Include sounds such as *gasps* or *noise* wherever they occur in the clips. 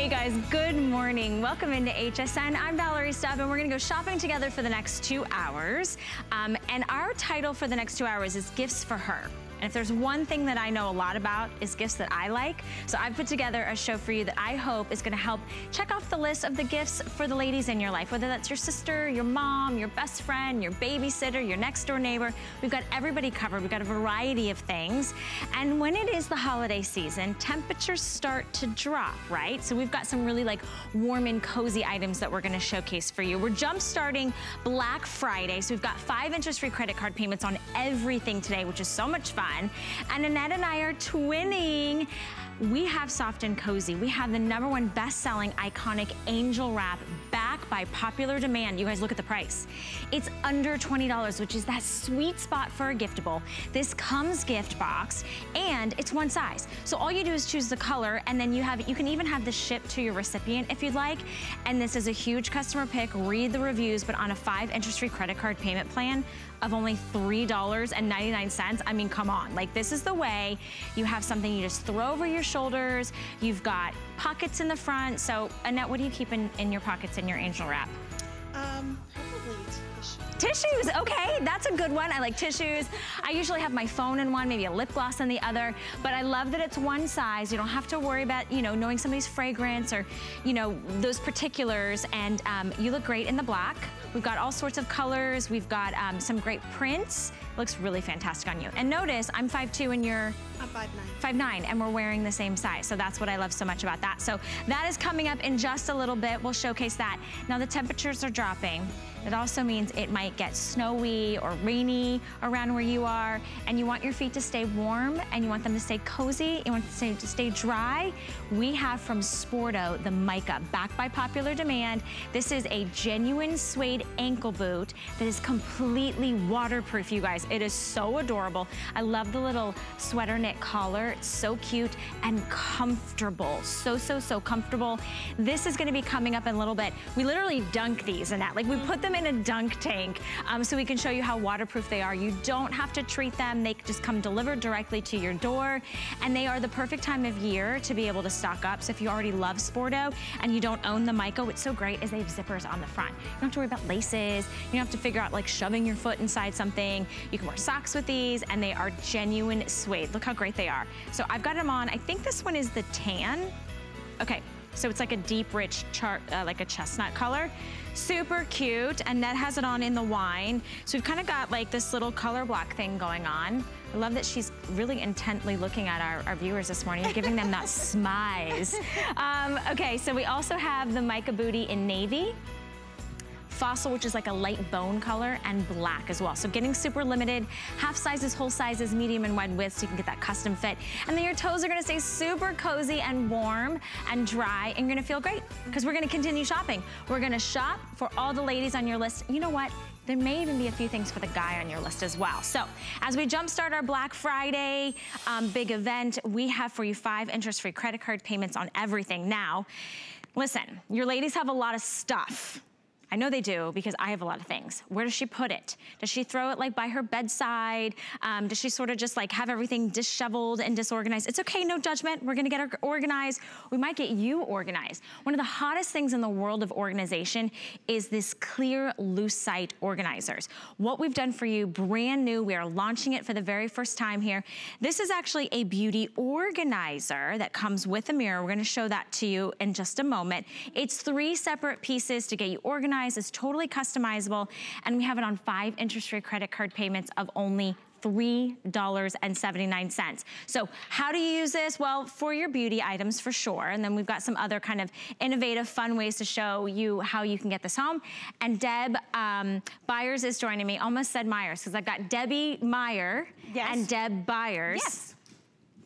Hey guys, good morning. Welcome into HSN. I'm Valerie Stup and we're gonna go shopping together for the next two hours. Um, and our title for the next two hours is Gifts for Her. And if there's one thing that I know a lot about is gifts that I like. So I've put together a show for you that I hope is gonna help check off the list of the gifts for the ladies in your life, whether that's your sister, your mom, your best friend, your babysitter, your next door neighbor. We've got everybody covered. We've got a variety of things. And when it is the holiday season, temperatures start to drop, right? So we've got some really like warm and cozy items that we're gonna showcase for you. We're jump starting Black Friday. So we've got five interest-free credit card payments on everything today, which is so much fun fun. And Annette and I are twinning we have Soft and Cozy. We have the number one best-selling iconic angel wrap back by popular demand. You guys look at the price. It's under $20, which is that sweet spot for a giftable. This comes gift box and it's one size. So all you do is choose the color and then you have, you can even have this shipped to your recipient if you'd like. And this is a huge customer pick. Read the reviews, but on a five interest-free credit card payment plan, of only $3.99. I mean, come on. Like, this is the way you have something you just throw over your shoulders. You've got pockets in the front. So, Annette, what do you keep in, in your pockets in your angel wrap? Um, Tissues, okay, that's a good one. I like tissues. I usually have my phone in one, maybe a lip gloss in the other, but I love that it's one size. You don't have to worry about, you know, knowing somebody's fragrance or, you know, those particulars. And um, you look great in the black. We've got all sorts of colors. We've got um, some great prints. Looks really fantastic on you. And notice, I'm 5'2", and you're? I'm 5'9". 5'9", and we're wearing the same size. So that's what I love so much about that. So that is coming up in just a little bit. We'll showcase that. Now the temperatures are dropping. It also means it might get snowy or rainy around where you are, and you want your feet to stay warm, and you want them to stay cozy, you want them to stay dry. We have from Sporto the Mica, backed by popular demand. This is a genuine suede ankle boot that is completely waterproof, you guys. It is so adorable. I love the little sweater knit collar. It's so cute and comfortable. So, so, so comfortable. This is gonna be coming up in a little bit. We literally dunk these in that. Like we put them in a dunk tank um, so we can show you how waterproof they are. You don't have to treat them. They just come delivered directly to your door. And they are the perfect time of year to be able to stock up. So if you already love Sporto and you don't own the Mica, what's so great is they have zippers on the front. You don't have to worry about laces. You don't have to figure out like shoving your foot inside something. You can wear socks with these and they are genuine suede. Look how great they are. So I've got them on. I think this one is the tan. Okay, so it's like a deep, rich chart, uh, like a chestnut color. Super cute, Annette has it on in the wine. So we've kind of got like this little color block thing going on. I love that she's really intently looking at our, our viewers this morning, giving them that *laughs* smize. Um, okay, so we also have the Mica Booty in navy. Fossil, which is like a light bone color, and black as well. So getting super limited, half sizes, whole sizes, medium and wide width, so you can get that custom fit. And then your toes are gonna stay super cozy and warm and dry, and you're gonna feel great, because we're gonna continue shopping. We're gonna shop for all the ladies on your list. You know what? there may even be a few things for the guy on your list as well. So as we jumpstart our Black Friday um, big event, we have for you five interest-free credit card payments on everything. Now, listen, your ladies have a lot of stuff. I know they do because I have a lot of things. Where does she put it? Does she throw it like by her bedside? Um, does she sort of just like have everything disheveled and disorganized? It's okay, no judgment. We're gonna get her organized. We might get you organized. One of the hottest things in the world of organization is this clear Lucite organizers. What we've done for you, brand new, we are launching it for the very first time here. This is actually a beauty organizer that comes with a mirror. We're gonna show that to you in just a moment. It's three separate pieces to get you organized it's totally customizable, and we have it on five interest-free credit card payments of only $3.79. So how do you use this? Well, for your beauty items for sure. And then we've got some other kind of innovative, fun ways to show you how you can get this home. And Deb um, Byers is joining me. Almost said Myers because I've got Debbie Meyer yes. and Deb Byers. Yes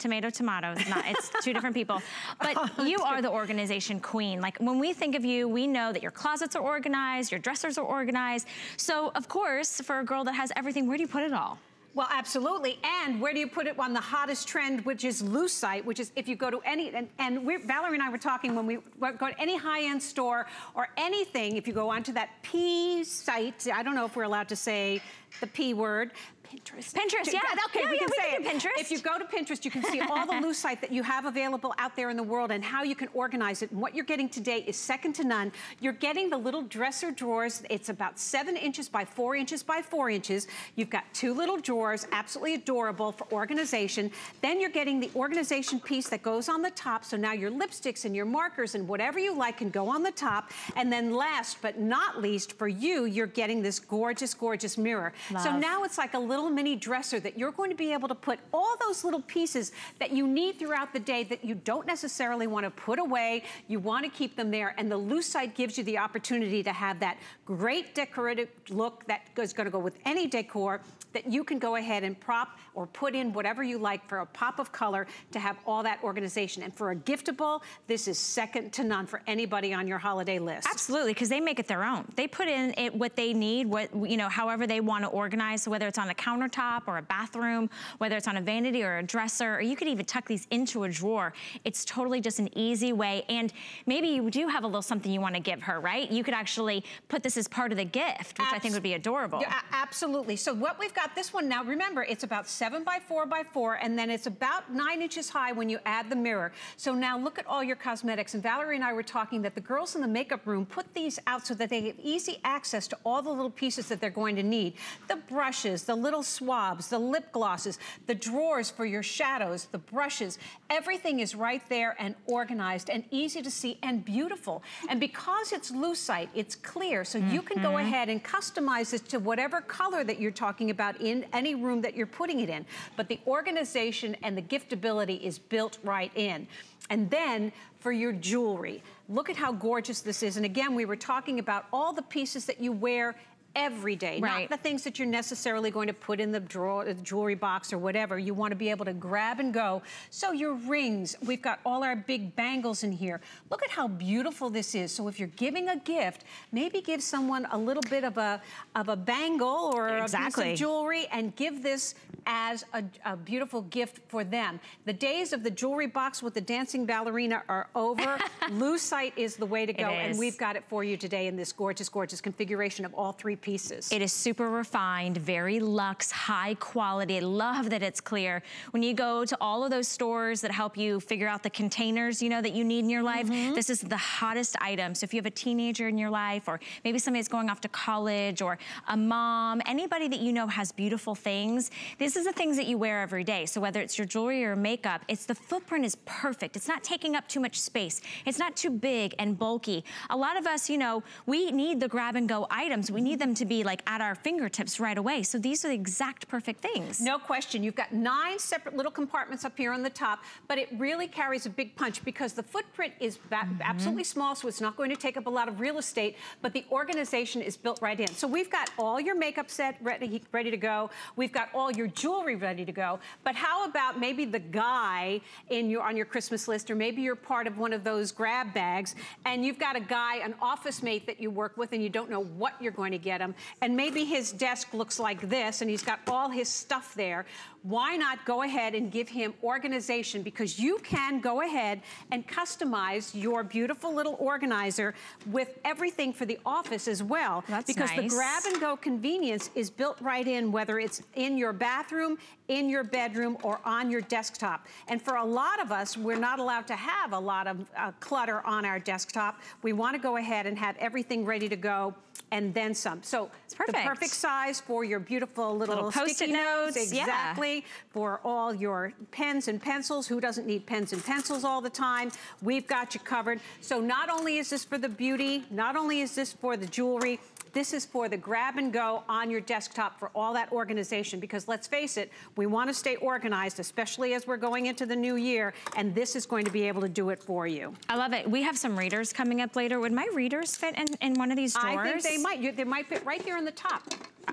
tomato, tomato. It's not, it's two different people. *laughs* But oh, you are the organization queen. Like when we think of you, we know that your closets are organized, your dressers are organized. So of course, for a girl that has everything, where do you put it all? Well, absolutely. And where do you put it on the hottest trend, which is Lucite, which is if you go to any, and, and Valerie and I were talking when we go to any high-end store or anything, if you go onto that P site, I don't know if we're allowed to say the P word, Pinterest. Pinterest, yeah. Okay, yeah, we yeah, can we say can it. Pinterest. If you go to Pinterest, you can see all the *laughs* lucite that you have available out there in the world and how you can organize it. And what you're getting today is second to none. You're getting the little dresser drawers. It's about seven inches by four inches by four inches. You've got two little drawers, absolutely adorable for organization. Then you're getting the organization piece that goes on the top. So now your lipsticks and your markers and whatever you like can go on the top. And then last but not least, for you, you're getting this gorgeous, gorgeous mirror. Love. So now it's like a little mini dresser that you're going to be able to put all those little pieces that you need throughout the day that you don't necessarily want to put away. You want to keep them there. And the Lucite gives you the opportunity to have that great decorative look that is going to go with any decor that you can go ahead and prop or put in whatever you like for a pop of color to have all that organization. And for a giftable, this is second to none for anybody on your holiday list. Absolutely, because they make it their own. They put in it what they need, what you know, however they want to organize, so whether it's on a countertop or a bathroom, whether it's on a vanity or a dresser, or you could even tuck these into a drawer. It's totally just an easy way. And maybe you do have a little something you want to give her, right? You could actually put this as part of the gift, which Abs I think would be adorable. Yeah, absolutely. So what we've got this one now, remember, it's about seven by four by four, and then it's about nine inches high when you add the mirror. So now look at all your cosmetics. And Valerie and I were talking that the girls in the makeup room put these out so that they have easy access to all the little pieces that they're going to need. The brushes, the little swabs, the lip glosses, the drawers for your shadows, the brushes, everything is right there and organized and easy to see and beautiful. And because it's lucite, it's clear, so mm -hmm. you can go mm-hmm. ahead and customize it to whatever color that you're talking about in any room that you're putting it in but the organization and the giftability is built right in. And then for your jewelry, look at how gorgeous this is. And again, we were talking about all the pieces that you wear every day, right. not the things that you're necessarily going to put in the drawer, the uh, jewelry box or whatever. You want to be able to grab and go. So your rings, we've got all our big bangles in here. Look at how beautiful this is. So if you're giving a gift, maybe give someone a little bit of a of a bangle or exactly. a piece of jewelry and give this as a, a beautiful gift for them. The days of the jewelry box with the dancing ballerina are over. *laughs* Lucite is the way to go, and we've got it for you today in this gorgeous, gorgeous configuration of all three pieces. It is super refined, very luxe, high quality. I love that it's clear. When you go to all of those stores that help you figure out the containers, you know, that you need in your life, mm -hmm. this is the hottest item. So if you have a teenager in your life, or maybe somebody that's going off to college, or a mom, anybody that you know has beautiful things, this is the things that you wear every day. So whether it's your jewelry or makeup, it's the footprint is perfect. It's not taking up too much space. It's not too big and bulky. A lot of us, you know, we need the grab and go items. We need them to be like at our fingertips right away. So these are the exact perfect things. No question. You've got nine separate little compartments up here on the top, but it really carries a big punch because the footprint is mm -hmm. absolutely small, so it's not going to take up a lot of real estate, but the organization is built right in. So we've got all your makeup set ready, ready to go. We've got all your jewelry ready to go. But how about maybe the guy in your on your Christmas list, or maybe you're part of one of those grab bags, and you've got a guy, an office mate that you work with, and you don't know what you're going to get him. And maybe his desk looks like this and he's got all his stuff there why not go ahead and give him organization because you can go ahead and customize your beautiful little organizer with everything for the office as well. That's because nice. the grab and go convenience is built right in whether it's in your bathroom, in your bedroom, or on your desktop. And for a lot of us, we're not allowed to have a lot of uh, clutter on our desktop. We want to go ahead and have everything ready to go and then some. So it's perfect. the perfect size for your beautiful little, little post-it notes. Exactly. Yeah for all your pens and pencils. Who doesn't need pens and pencils all the time? We've got you covered. So not only is this for the beauty, not only is this for the jewelry, this is for the grab and go on your desktop for all that organization because let's face it, we want to stay organized, especially as we're going into the new year, and this is going to be able to do it for you. I love it. We have some readers coming up later. Would my readers fit in, in one of these drawers? I think they might. You, they might fit right here on the top.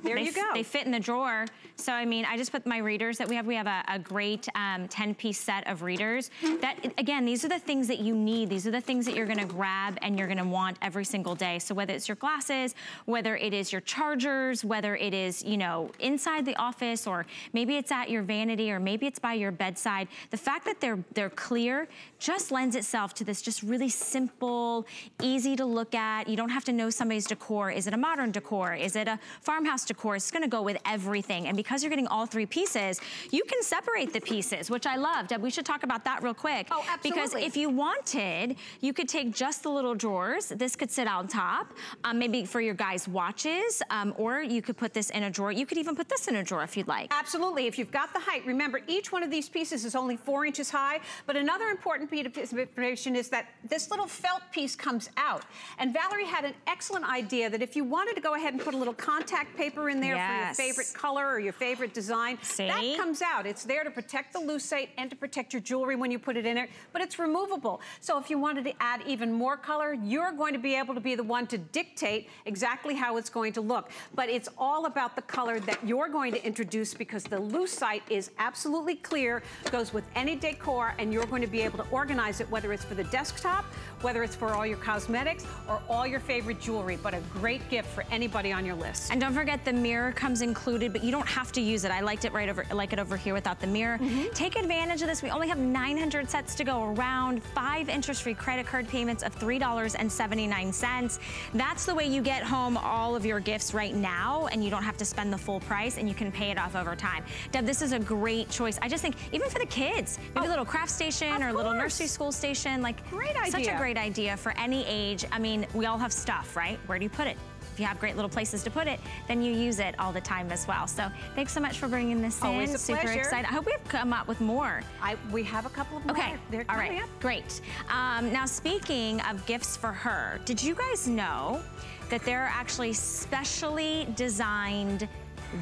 There they, you go. They fit in the drawer. So, I mean, I just put my readers that we have. We have a, a great 10-piece um, set of readers. That, again, these are the things that you need. These are the things that you're gonna grab and you're gonna want every single day. So whether it's your glasses, whether it is your chargers, whether it is, you know, inside the office or maybe it's at your vanity or maybe it's by your bedside, the fact that they're, they're clear just lends itself to this just really simple, easy to look at. You don't have to know somebody's decor. Is it a modern decor? Is it a farmhouse decor, it's gonna go with everything. And because you're getting all three pieces, you can separate the pieces, which I love. Deb, we should talk about that real quick. Oh, absolutely. Because if you wanted, you could take just the little drawers. This could sit on top, um, maybe for your guys' watches, um, or you could put this in a drawer. You could even put this in a drawer if you'd like. Absolutely, if you've got the height. Remember, each one of these pieces is only four inches high, but another important piece of information is that this little felt piece comes out. And Valerie had an excellent idea that if you wanted to go ahead and put a little contact paper in there yes. for your favorite color or your favorite design, See? that comes out. It's there to protect the lucite and to protect your jewelry when you put it in there, but it's removable. So if you wanted to add even more color, you're going to be able to be the one to dictate exactly how it's going to look. But it's all about the color that you're going to introduce because the lucite is absolutely clear, goes with any decor, and you're going to be able to organize it, whether it's for the desktop, whether it's for all your cosmetics, or all your favorite jewelry. But a great gift for anybody on your list. And don't forget the mirror comes included, but you don't have to use it. I liked it right over, like it over here without the mirror. Mm -hmm. Take advantage of this. We only have 900 sets to go around, five interest-free credit card payments of $3.79. That's the way you get home all of your gifts right now, and you don't have to spend the full price, and you can pay it off over time. Deb, this is a great choice. I just think, even for the kids, maybe oh, a little craft station or a little nursery school station, like, great idea. such a great idea for any age. I mean, we all have stuff, right? Where do you put it? You have great little places to put it, then you use it all the time as well. So thanks so much for bringing this Always in. A Super pleasure. excited. I hope we've come up with more. I, we have a couple of more. Okay, They're all right, up. great. Um, now speaking of gifts for her, did you guys know that there are actually specially designed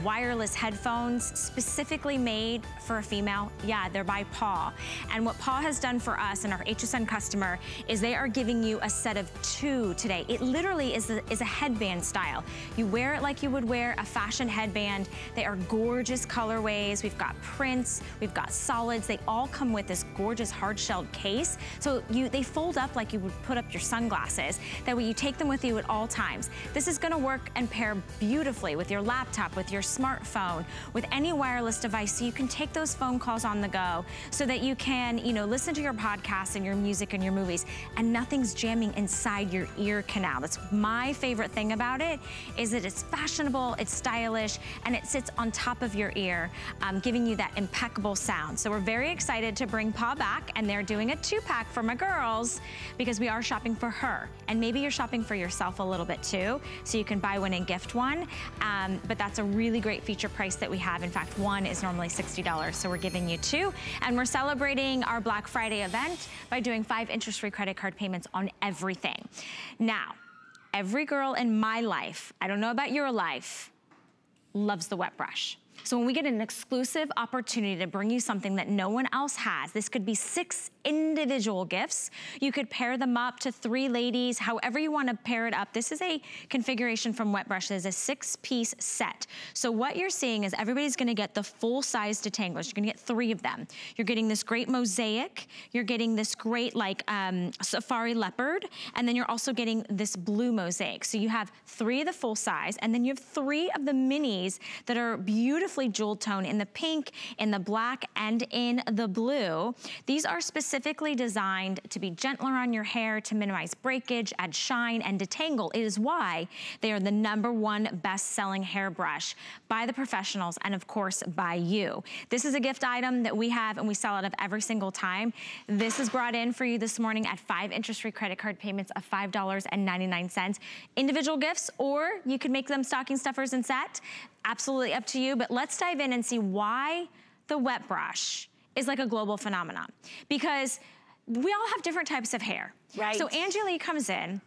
wireless headphones specifically made for a female. Yeah, they're by Paw. And what Paw has done for us and our HSN customer is they are giving you a set of two today. It literally is a, is a headband style. You wear it like you would wear a fashion headband. They are gorgeous colorways. We've got prints, we've got solids. They all come with this gorgeous hard-shelled case. So you they fold up like you would put up your sunglasses. That way you take them with you at all times. This is gonna work and pair beautifully with your laptop, with your your smartphone, with any wireless device so you can take those phone calls on the go so that you can, you know, listen to your podcasts and your music and your movies and nothing's jamming inside your ear canal. That's my favorite thing about it is that it's fashionable, it's stylish, and it sits on top of your ear, um, giving you that impeccable sound. So we're very excited to bring Paw back and they're doing a two pack for my girls because we are shopping for her. And maybe you're shopping for yourself a little bit too, so you can buy one and gift one. Um, but that's a really really great feature price that we have. In fact, one is normally $60, so we're giving you two. And we're celebrating our Black Friday event by doing five interest-free credit card payments on everything. Now, every girl in my life, I don't know about your life, loves the wet brush. So when we get an exclusive opportunity to bring you something that no one else has, this could be six individual gifts. You could pair them up to three ladies, however you wanna pair it up. This is a configuration from Wet Brush. It is a six piece set. So what you're seeing is everybody's gonna get the full size detangles. You're gonna get three of them. You're getting this great mosaic. You're getting this great like um, safari leopard. And then you're also getting this blue mosaic. So you have three of the full size and then you have three of the minis that are jeweled tone in the pink, in the black, and in the blue. These are specifically designed to be gentler on your hair, to minimize breakage, add shine, and detangle. It is why they are the number one best-selling hairbrush by the professionals and, of course, by you. This is a gift item that we have and we sell out of every single time. This is brought in for you this morning at five interest-free credit card payments of $5.99. Individual gifts, or you could make them stocking stuffers and set. Absolutely up to you, but let's dive in and see why the wet brush is like a global phenomenon because we all have different types of hair. Right. So Angela comes in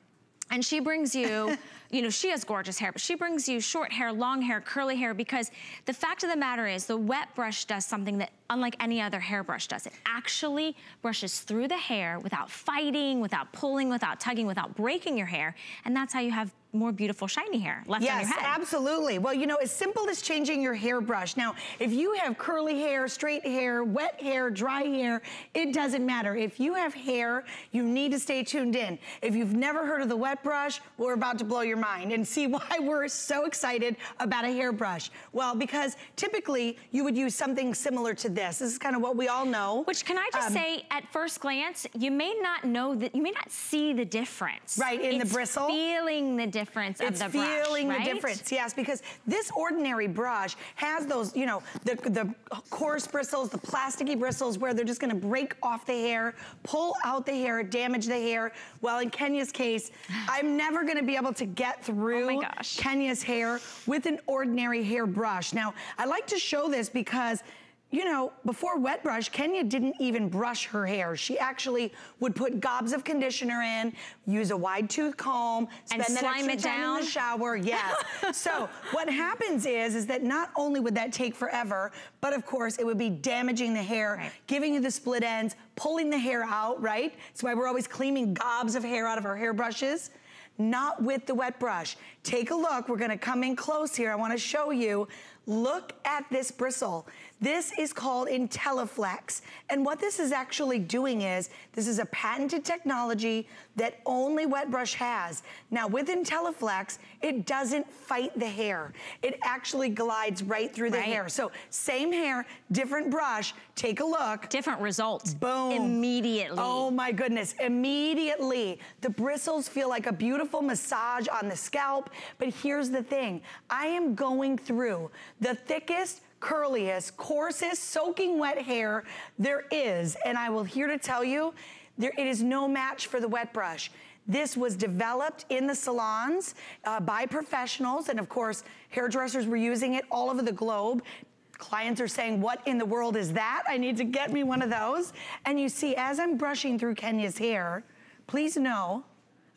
and she brings you, *laughs* you know, she has gorgeous hair, but she brings you short hair, long hair, curly hair, because the fact of the matter is the wet brush does something that unlike any other hairbrush does. It actually brushes through the hair without fighting, without pulling, without tugging, without breaking your hair. And that's how you have more beautiful shiny hair left yes, on your head. Yes, absolutely. Well, you know, as simple as changing your hairbrush. Now, if you have curly hair, straight hair, wet hair, dry hair, it doesn't matter. If you have hair, you need to stay tuned in. If you've never heard of the wet brush, we're about to blow your mind and see *laughs* why we're so excited about a hairbrush. Well, because typically you would use something similar to this. This is kind of what we all know. Which can I just um, say, at first glance, you may not know that, you may not see the difference. Right, in it's the bristle. feeling the difference it's of the brush, It's feeling right? the difference, yes, because this ordinary brush has those, you know, the, the coarse bristles, the plasticky bristles where they're just gonna break off the hair, pull out the hair, damage the hair. Well, in Kenya's case, I'm never gonna be able to get Oh through oh Kenya's hair with an ordinary hair brush. Now, I like to show this because you know, before wet brush, Kenya didn't even brush her hair. She actually would put gobs of conditioner in, use a wide tooth comb, spend and that slime extra it time down. in the shower. Yes. *laughs* so what happens is, is that not only would that take forever, but of course it would be damaging the hair, right. giving you the split ends, pulling the hair out, right? That's why we're always cleaning gobs of hair out of our hairbrushes not with the wet brush. Take a look, we're gonna come in close here. I wanna show you, look at this bristle. This is called IntelliFlex. And what this is actually doing is, this is a patented technology that only Wet Brush has. Now with IntelliFlex, it doesn't fight the hair. It actually glides right through the right. hair. So same hair, different brush, take a look. Different results. Boom. Immediately. Oh my goodness, immediately. The bristles feel like a beautiful massage on the scalp, but here's the thing. I am going through the thickest, curliest, coarsest, soaking wet hair there is. And I will here to tell you, there, it is no match for the wet brush. This was developed in the salons uh, by professionals. And of course, hairdressers were using it all over the globe. Clients are saying, what in the world is that? I need to get me one of those. And you see, as I'm brushing through Kenya's hair, please know,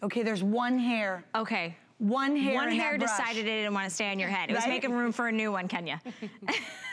okay, there's one hair. Okay. One hair One hair decided it didn't want to stay on your head. It right? was making room for a new one, Kenya.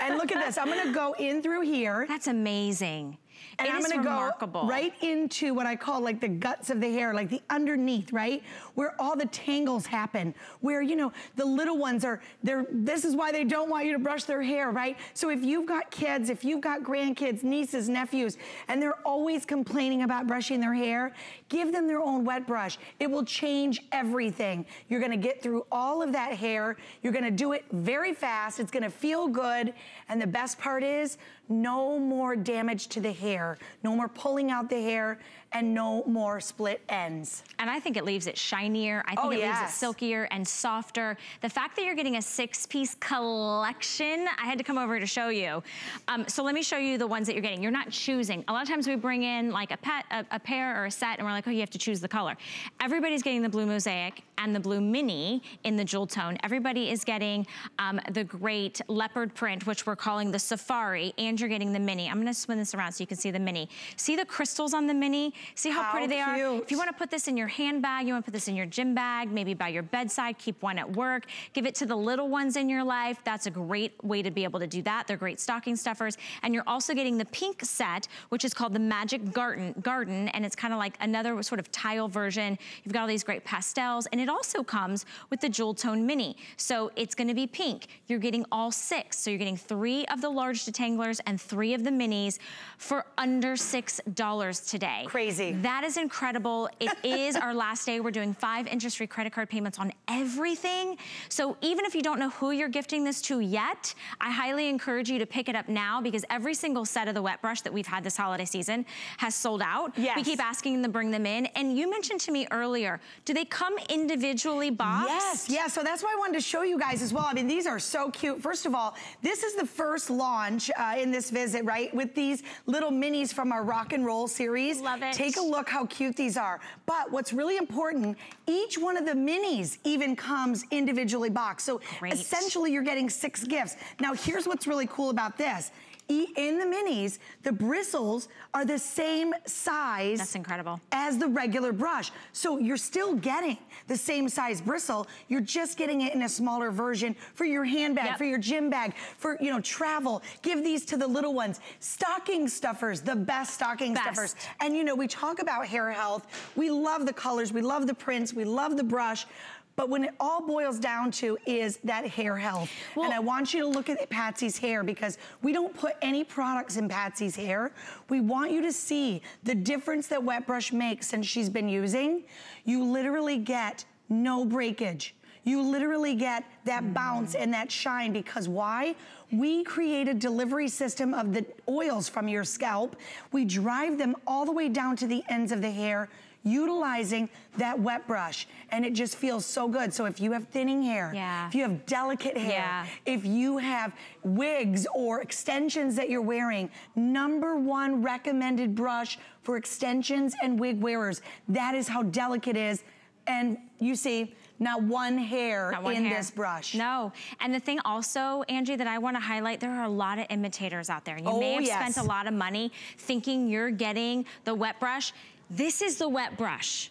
and look at this. I'm going to go in through here. That's amazing. And it I'm gonna remarkable. go right into what I call like the guts of the hair, like the underneath, right? Where all the tangles happen, where, you know, the little ones are, they're, this is why they don't want you to brush their hair, right? So if you've got kids, if you've got grandkids, nieces, nephews, and they're always complaining about brushing their hair, give them their own wet brush. It will change everything. You're gonna get through all of that hair. You're gonna do it very fast. It's gonna feel good. And the best part is, no more damage to the hair, no more pulling out the hair, and no more split ends. And I think it leaves it shinier. I think oh, it yes. leaves it silkier and softer. The fact that you're getting a six-piece collection, I had to come over to show you. Um, so let me show you the ones that you're getting. You're not choosing. A lot of times we bring in like a, pet, a, a pair or a set and we're like, oh, you have to choose the color. Everybody's getting the blue mosaic and the blue mini in the jewel tone. Everybody is getting um, the great leopard print, which we're calling the safari, and you're getting the mini. I'm gonna spin this around so you can see the mini. See the crystals on the mini? See how, how pretty they cute. are? If you wanna put this in your handbag, you wanna put this in your gym bag, maybe by your bedside, keep one at work, give it to the little ones in your life. That's a great way to be able to do that. They're great stocking stuffers. And you're also getting the pink set, which is called the Magic Garden, Garden and it's kind of like another sort of tile version. You've got all these great pastels, and it also comes with the Jewel Tone Mini. So it's gonna be pink. You're getting all six. So you're getting three of the large detanglers and three of the minis for under $6 today. Crazy. That is incredible. It *laughs* is our last day. We're doing five interest-free credit card payments on everything. So even if you don't know who you're gifting this to yet, I highly encourage you to pick it up now because every single set of the wet brush that we've had this holiday season has sold out. Yes. We keep asking them to bring them in. And you mentioned to me earlier, do they come individually boxed? Yes, yeah, so that's why I wanted to show you guys as well. I mean, these are so cute. First of all, this is the first launch uh, in this visit, right? With these little minis from our rock and roll series. Love it. Take a look how cute these are. But what's really important, each one of the minis even comes individually boxed. So Great. essentially you're getting six gifts. Now here's what's really cool about this in the minis, the bristles are the same size. That's incredible. As the regular brush. So you're still getting the same size bristle. You're just getting it in a smaller version for your handbag, yep. for your gym bag, for, you know, travel. Give these to the little ones. Stocking stuffers, the best stocking best. stuffers. And you know, we talk about hair health. We love the colors. We love the prints. We love the brush. But when it all boils down to is that hair health. Well, and I want you to look at Patsy's hair because we don't put any products in Patsy's hair. We want you to see the difference that Wet Brush makes since she's been using. You literally get no breakage You literally get that mm. bounce and that shine because why? We create a delivery system of the oils from your scalp. We drive them all the way down to the ends of the hair utilizing that wet brush and it just feels so good. So if you have thinning hair, yeah. if you have delicate hair, yeah. if you have wigs or extensions that you're wearing, number one recommended brush for extensions and wig wearers. That is how delicate it is. And you see, not one hair not one in hair. this brush. No. And the thing also, Angie, that I want to highlight, there are a lot of imitators out there. You oh, may have yes. spent a lot of money thinking you're getting the wet brush. This is the wet brush.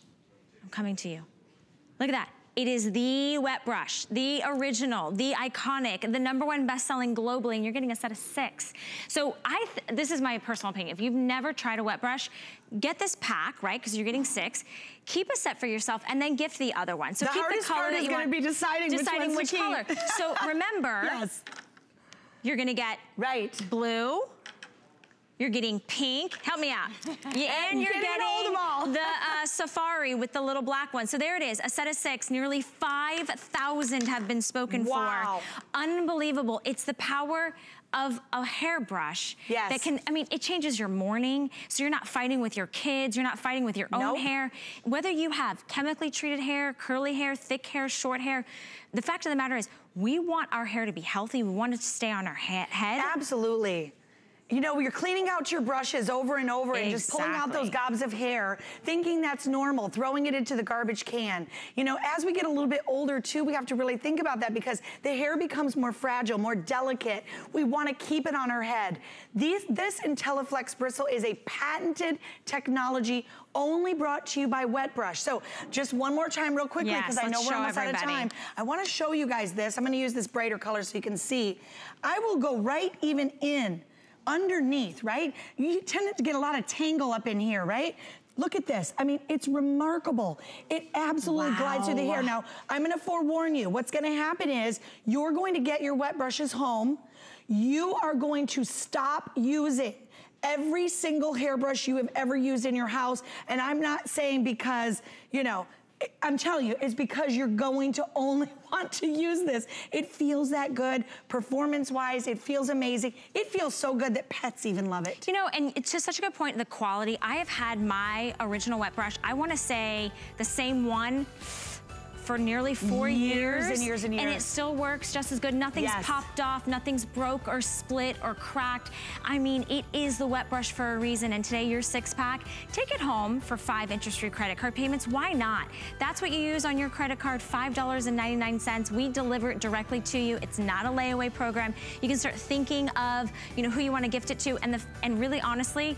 I'm coming to you. Look at that. It is the wet brush, the original, the iconic, the number one best-selling globally, and you're getting a set of six. So I, this is my personal opinion. If you've never tried a wet brush, get this pack, right, because you're getting six. Keep a set for yourself, and then gift the other one. So the keep the color that you want. to be deciding, deciding which, which color. So *laughs* remember, yes. you're gonna get right blue, you're getting pink. Help me out. *laughs* Yeah, and you're getting all the *laughs* uh, safari with the little black one. So there it is, a set of six. Nearly 5,000 have been spoken wow. for. Unbelievable. It's the power of a hairbrush yes. that can, I mean, it changes your morning, so you're not fighting with your kids, you're not fighting with your own nope. hair. Whether you have chemically treated hair, curly hair, thick hair, short hair, the fact of the matter is, we want our hair to be healthy, we want it to stay on our head. Absolutely you know, you're cleaning out your brushes over and over exactly. and just pulling out those gobs of hair, thinking that's normal, throwing it into the garbage can. You know, as we get a little bit older too, we have to really think about that because the hair becomes more fragile, more delicate. We want to keep it on our head. These, this IntelliFlex bristle is a patented technology only brought to you by Wet Brush. So just one more time real quickly because yes, I know we're almost everybody. out of time. I want to show you guys this. I'm going to use this brighter color so you can see. I will go right even in underneath, right? You tend to get a lot of tangle up in here, right? Look at this. I mean, it's remarkable. It absolutely wow. glides through the hair. Now, I'm gonna forewarn you. What's gonna happen is you're going to get your wet brushes home. You are going to stop using every single hairbrush you have ever used in your house. And I'm not saying because, you know, I'm telling you, it's because you're going to only *laughs* want to use this. It feels that good, performance-wise, it feels amazing. It feels so good that pets even love it. You know, and it's just such a good point, the quality. I have had my original wet brush, I wanna say the same one for nearly four years. Years and years and years. And it still works just as good. Nothing's yes. popped off, nothing's broke or split or cracked. I mean, it is the wet brush for a reason. And today, your six pack, take it home for five interest-free credit card payments. Why not? That's what you use on your credit card, $5.99. We deliver it directly to you. It's not a layaway program. You can start thinking of, you know, who you want to gift it to. And, the, and really, honestly,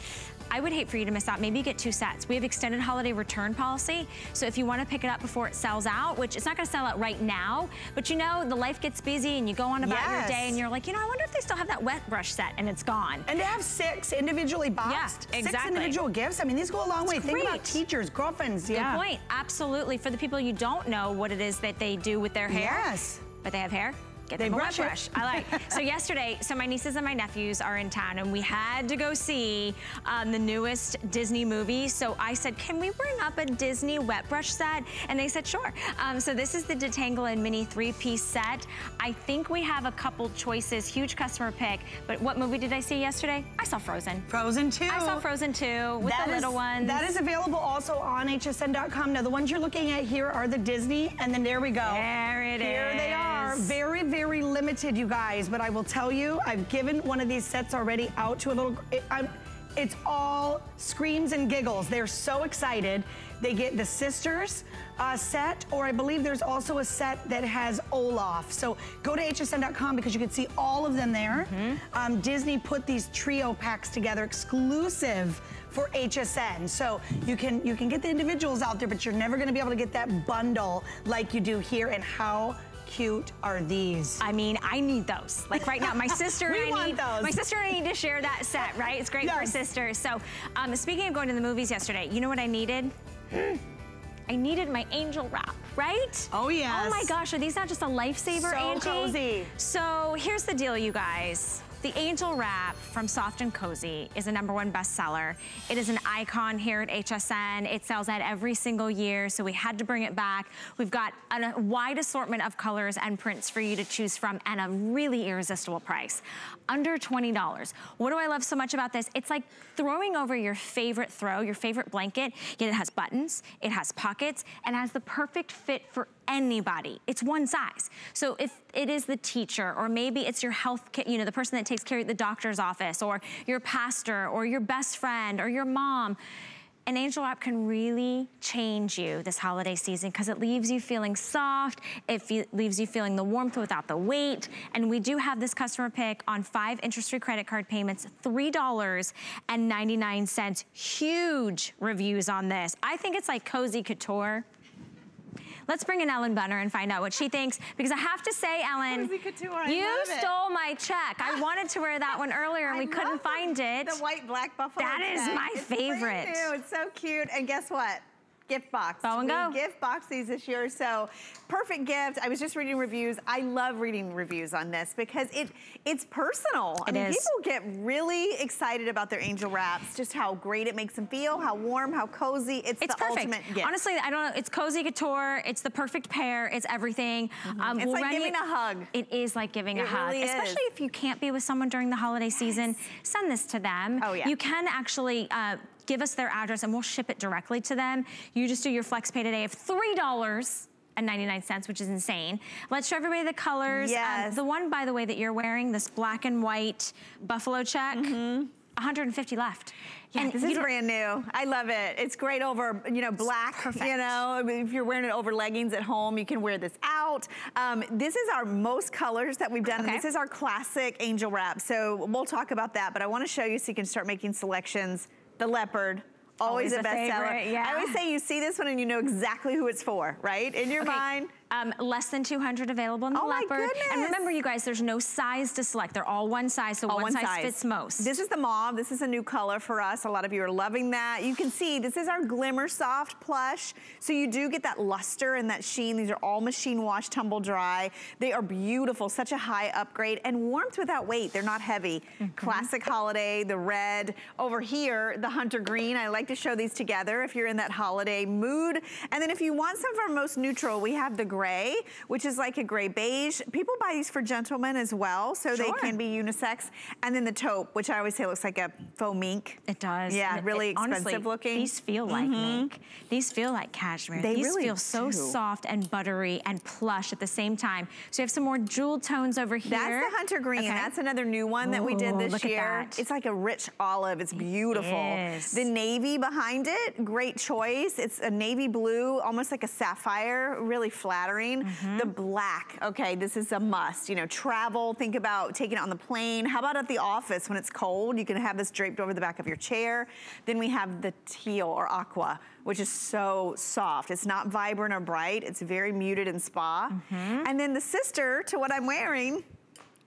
I would hate for you to miss out. Maybe you get two sets. We have extended holiday return policy. So if you want to pick it up before it sells out, which it's not going to sell out right now, but you know, the life gets busy and you go on about yes. your day and you're like, you know, I wonder if they still have that wet brush set and it's gone. And to have six individually boxed, yeah, exactly. six individual gifts, I mean, these go a long way. Great. Think about teachers, girlfriends, Good yeah. point, absolutely. For the people you don't know what it is that they do with their hair. Yes. But they have hair, Get they brush, brush. I like. so *laughs* yesterday, so my nieces and my nephews are in town, and we had to go see um, the newest Disney movie. So I said, can we bring up a Disney wet brush set? And they said, sure. Um, so this is the Detangle and Mini three-piece set. I think we have a couple choices, huge customer pick. But what movie did I see yesterday? I saw Frozen. Frozen 2. I saw Frozen 2 with that the is, little ones. That is available also on hsn.com. Now the ones you're looking at here are the Disney, and then there we go. There it here is. they are. Very, very limited, you guys, but I will tell you, I've given one of these sets already out to a little, it, it's all screams and giggles. They're so excited. They get the sisters uh, set, or I believe there's also a set that has Olaf. So go to hsn.com because you can see all of them there. Mm -hmm. um, Disney put these trio packs together exclusive for HSN. So you can you can get the individuals out there, but you're never gonna be able to get that bundle like you do here and how cute are these? I mean, I need those. Like right now, my *laughs* sister and I need those. my sister and I need to share that set, right? It's great yes. for sisters. So, um, speaking of going to the movies yesterday, you know what I needed? *gasps* I needed my angel wrap, right? Oh, yes. Oh my gosh, are these not just a lifesaver, so Angie? cozy. So here's the deal, you guys. The Angel Wrap from Soft and Cozy is a number one bestseller. It is an icon here at HSN. It sells out every single year, so we had to bring it back. We've got a wide assortment of colors and prints for you to choose from and a really irresistible price. Under $20. What do I love so much about this? It's like throwing over your favorite throw, your favorite blanket, yet it has buttons, it has pockets, and has the perfect fit for anybody. It's one size. So if it is the teacher, or maybe it's your health, you know, the person that takes care of the doctor's office, or your pastor, or your best friend, or your mom, an Angel Wrap can really change you this holiday season because it leaves you feeling soft, it leaves you feeling the warmth without the weight, and we do have this customer pick on five interest-free credit card payments, $3.99. Huge reviews on this. I think it's like Cozy Couture. Let's bring in Ellen Bunner and find out what she thinks. Because I have to say, Ellen, you stole my check. I wanted to wear that one *laughs* earlier and we couldn't find it. The white black buffalo That is check. my it's favorite. It's so cute. And guess what? Gift box. Bow and we go. gift box these this year, so perfect gift. I was just reading reviews. I love reading reviews on this because it it's personal. It I mean, is. people get really excited about their angel wraps, just how great it makes them feel, how warm, how cozy. It's, It's the perfect. ultimate gift. Honestly, I don't know. It's cozy couture. It's the perfect pair. It's everything. Um, It's we'll like giving you- a hug. It is like giving a It hug. is. Especially if you can't be with someone during the holiday season, send this to them. Oh, yeah. You can actually uh, give us their address and we'll ship it directly to them. You just do your flex pay today of $3 and 99 cents, which is insane. Let's show everybody the colors. Um, the one, by the way, that you're wearing, this black and white buffalo check, Hmm. 150 left. Yeah, and this is brand new. I love it. It's great over, you know, black, perfect. you know, I mean, if you're wearing it over leggings at home, you can wear this out. Um, this is our most colors that we've done. Okay. This is our classic angel wrap. So we'll talk about that, but I wanna show you so you can start making selections. The leopard, always, Always a bestseller. yeah. I always say you see this one and you know exactly who it's for, right? In your Okay, mind. Um, less than 200 available in the Oh my leopard. And remember, you guys, there's no size to select. They're all one size, so All one, size, fits most. This is the mauve. This is a new color for us. A lot of you are loving that. You can see this is our Glimmer Soft plush. So you do get that luster and that sheen. These are all machine wash, tumble dry. They are beautiful. Such a high upgrade and warmth without weight. They're not heavy. Mm-hmm. Classic holiday, the red. Over here, the hunter green. I like to show these together if you're in that holiday mood. And then if you want some of our most neutral, we have the gray, which is like a gray beige. People buy these for gentlemen as well, so they can be unisex. And then the taupe, which I always say looks like a faux mink. It does. Yeah, it- really it- honestly, expensive looking. These feel like mm-hmm. mink. These feel like cashmere. They these really feel so do. soft and buttery and plush at the same time. So you have some more jewel tones over here. That's the hunter green. Okay. That's another new one that we did this year. It's like a rich olive. It's beautiful. The navy behind it, great choice. It's a navy blue, almost like a sapphire, really flattering. Mm-hmm. The black, okay, this is a must. You know, travel, think about taking it on the plane. How about at the office when it's cold? You can have this draped over the back of your chair. Then we have the teal or aqua, which is so soft. It's not vibrant or bright. It's very muted and spa. Mm-hmm. And then the sister to what I'm wearing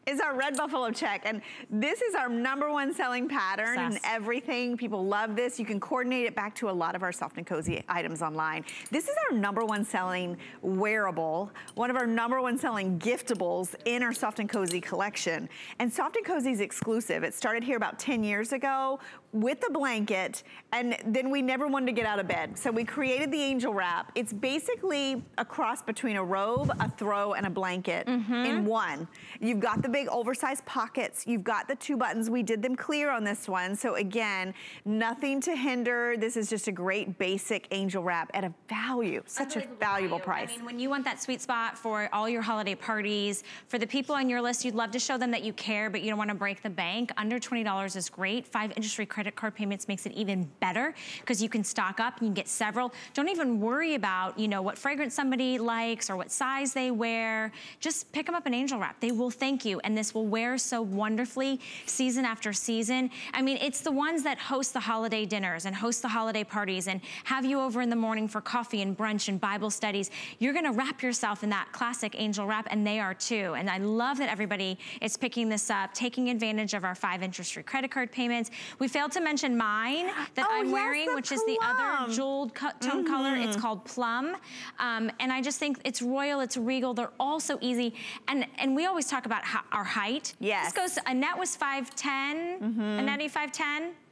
is our red buffalo check. And this is our number one selling pattern and everything. People love this. You can coordinate it back to a lot of our soft and cozy items online. This is our number one selling wearable, one of our number one selling giftables in our soft and cozy collection. And soft and cozy is exclusive. It started here about 10 years ago with a blanket and then we never wanted to get out of bed. So we created the angel wrap. It's basically a cross between a robe, a throw, and a blanket mm-hmm. in one. You've got the big oversized pockets. You've got the two buttons. We did them clear on this one. So again, nothing to hinder. This is just a great basic angel wrap at a value, such a valuable value. price. I mean, when you want that sweet spot for all your holiday parties, for the people on your list, you'd love to show them that you care, but you don't want to break the bank. Under $20 is great. Five industry credit card payments makes it even better because you can stock up, you can get several. Don't even worry about, you know, what fragrance somebody likes or what size they wear. Just pick them up in angel wrap. They will thank you. And this will wear so wonderfully season after season. I mean, it's the ones that host the holiday dinners and host the holiday parties and have you over in the morning for coffee and brunch and Bible studies. You're gonna wrap yourself in that classic angel wrap and they are too. And I love that everybody is picking this up, taking advantage of our five interest-free credit card payments. We failed to to mention mine that oh, I'm yes, wearing, which plum. is the other jeweled tone mm -hmm. color. It's called Plum. Um, and I just think it's royal, it's regal. They're all so easy. And and we always talk about our height. Yes. This goes to, Annette was 5'10". Mm -hmm. Annette, 5'10"?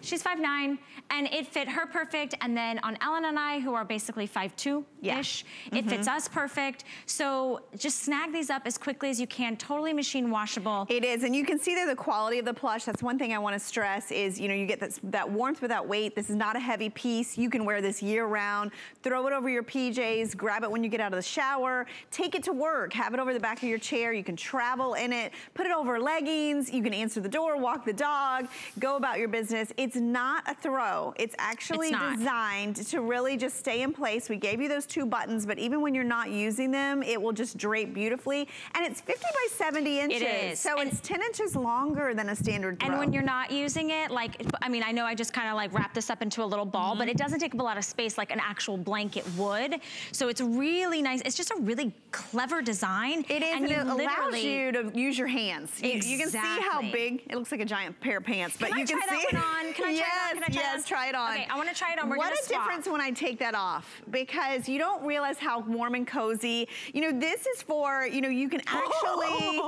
She's 5'9", and it fit her perfect. And then on Ellen and I, who are basically 5'2"-ish, yeah. mm -hmm. it fits mm-hmm. us perfect. So just snag these up as quickly as you can. Totally machine washable. It is, and you can see there the quality of the plush. That's one thing I want to stress is, you know, you get this, that warmth without weight. This is not a heavy piece. You can wear this year round. Throw it over your PJs. Grab it when you get out of the shower. Take it to work. Have it over the back of your chair. You can travel in it. Put it over leggings. You can answer the door, walk the dog, go about your business. It's it's not a throw. It's actually it's designed to really just stay in place. We gave you those two buttons, but even when you're not using them, it will just drape beautifully. And it's 50 by 70 inches. It is. So and it's 10 inches longer than a standard throw. And when you're not using it, like, I mean, I know I just kind of like wrap this up into a little ball, mm -hmm. but it mm-hmm. doesn't take up a lot of space like an actual blanket would. So it's really nice. It's just a really clever design. It is, and, and it allows you to use your hands. Exactly. You, you, can see how big, it looks like a giant pair of pants, but can you I can see. On? *laughs* Can I yes, try it on? Can I try yes, it on? try it on. Okay, I want to try it on. We're what a swap. difference when I take that off because you don't realize how warm and cozy. You know, this is for, you know, you can actually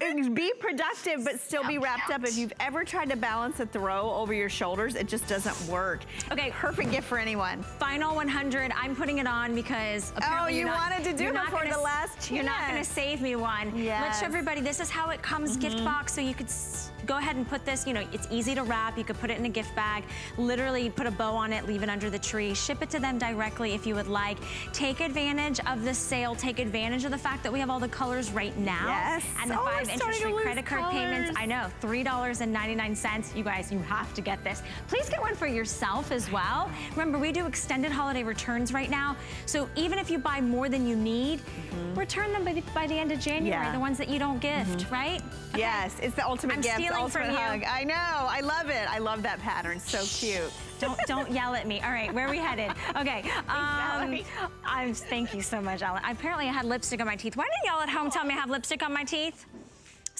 *laughs* be productive but still be wrapped up. If you've ever tried to balance a throw over your shoulders, it just doesn't work. Okay. Perfect gift for anyone. Final 100, I'm putting it on because apparently Oh, you not, wanted to do it before the last chance. You're not gonna save me one. Yes. Let's show everybody, this is how it comes mm -hmm. gift mm-hmm. box so you could go ahead and put this, you know, it's easy to wrap. You could put it in a gift bag, literally put a bow on it, leave it under the tree, ship it to them directly if you would like. Take advantage of the sale. Take advantage of the fact that we have all the colors right now. Yes. And the oh, five interest rate credit card colors. payments. I know, $3.99. You guys, you have to get this. Please get one for yourself as well. Remember, we do extended holiday returns right now. So even if you buy more than you need, mm -hmm. return them by the, by the, end of January, yeah. the ones that you don't gift, mm -hmm. right? Okay. Yes, it's the ultimate I'm gift stealing from hug. I know. I love it. I love that pattern. So cute. don't don't yell at me. All right, where are we headed? Okay. *laughs* Um, I'm. Thank you so much, Ellen. Apparently, I had lipstick on my teeth. Why didn't y'all at home tell me I have lipstick on my teeth?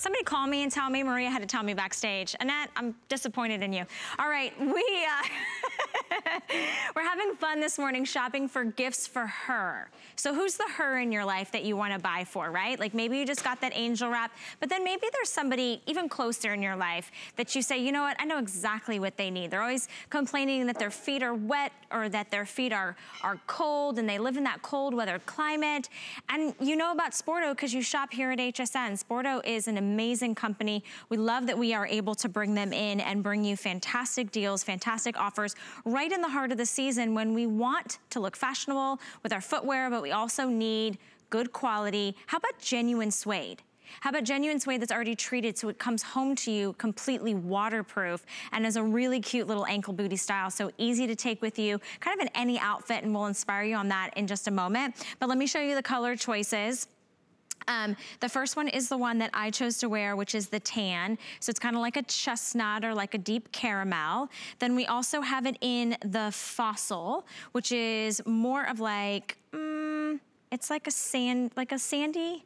Somebody call me and tell me. Maria had to tell me backstage. Annette, I'm disappointed in you. All right, we, uh, *laughs* we're having fun this morning shopping for gifts for her. So who's the her in your life that you wanna buy for, right? Like maybe you just got that angel wrap, but then maybe there's somebody even closer in your life that you say, you know what, I know exactly what they need. They're always complaining that their feet are wet or that their feet are, are cold and they live in that cold weather climate. And you know about Sporto because you shop here at HSN. Sporto is an amazing company. We love that we are able to bring them in and bring you fantastic deals, fantastic offers right in the heart of the season when we want to look fashionable with our footwear, but we also need good quality. How about genuine suede? How about genuine suede that's already treated so it comes home to you completely waterproof and is a really cute little ankle booty style, so easy to take with you, kind of in any outfit, and we'll inspire you on that in just a moment. But let me show you the color choices. Um, the first one is the one that I chose to wear, which is the tan. So it's kind of like a chestnut or like a deep caramel. Then we also have it in the fossil, which is more of like, mm, it's like a sand, like a sandy,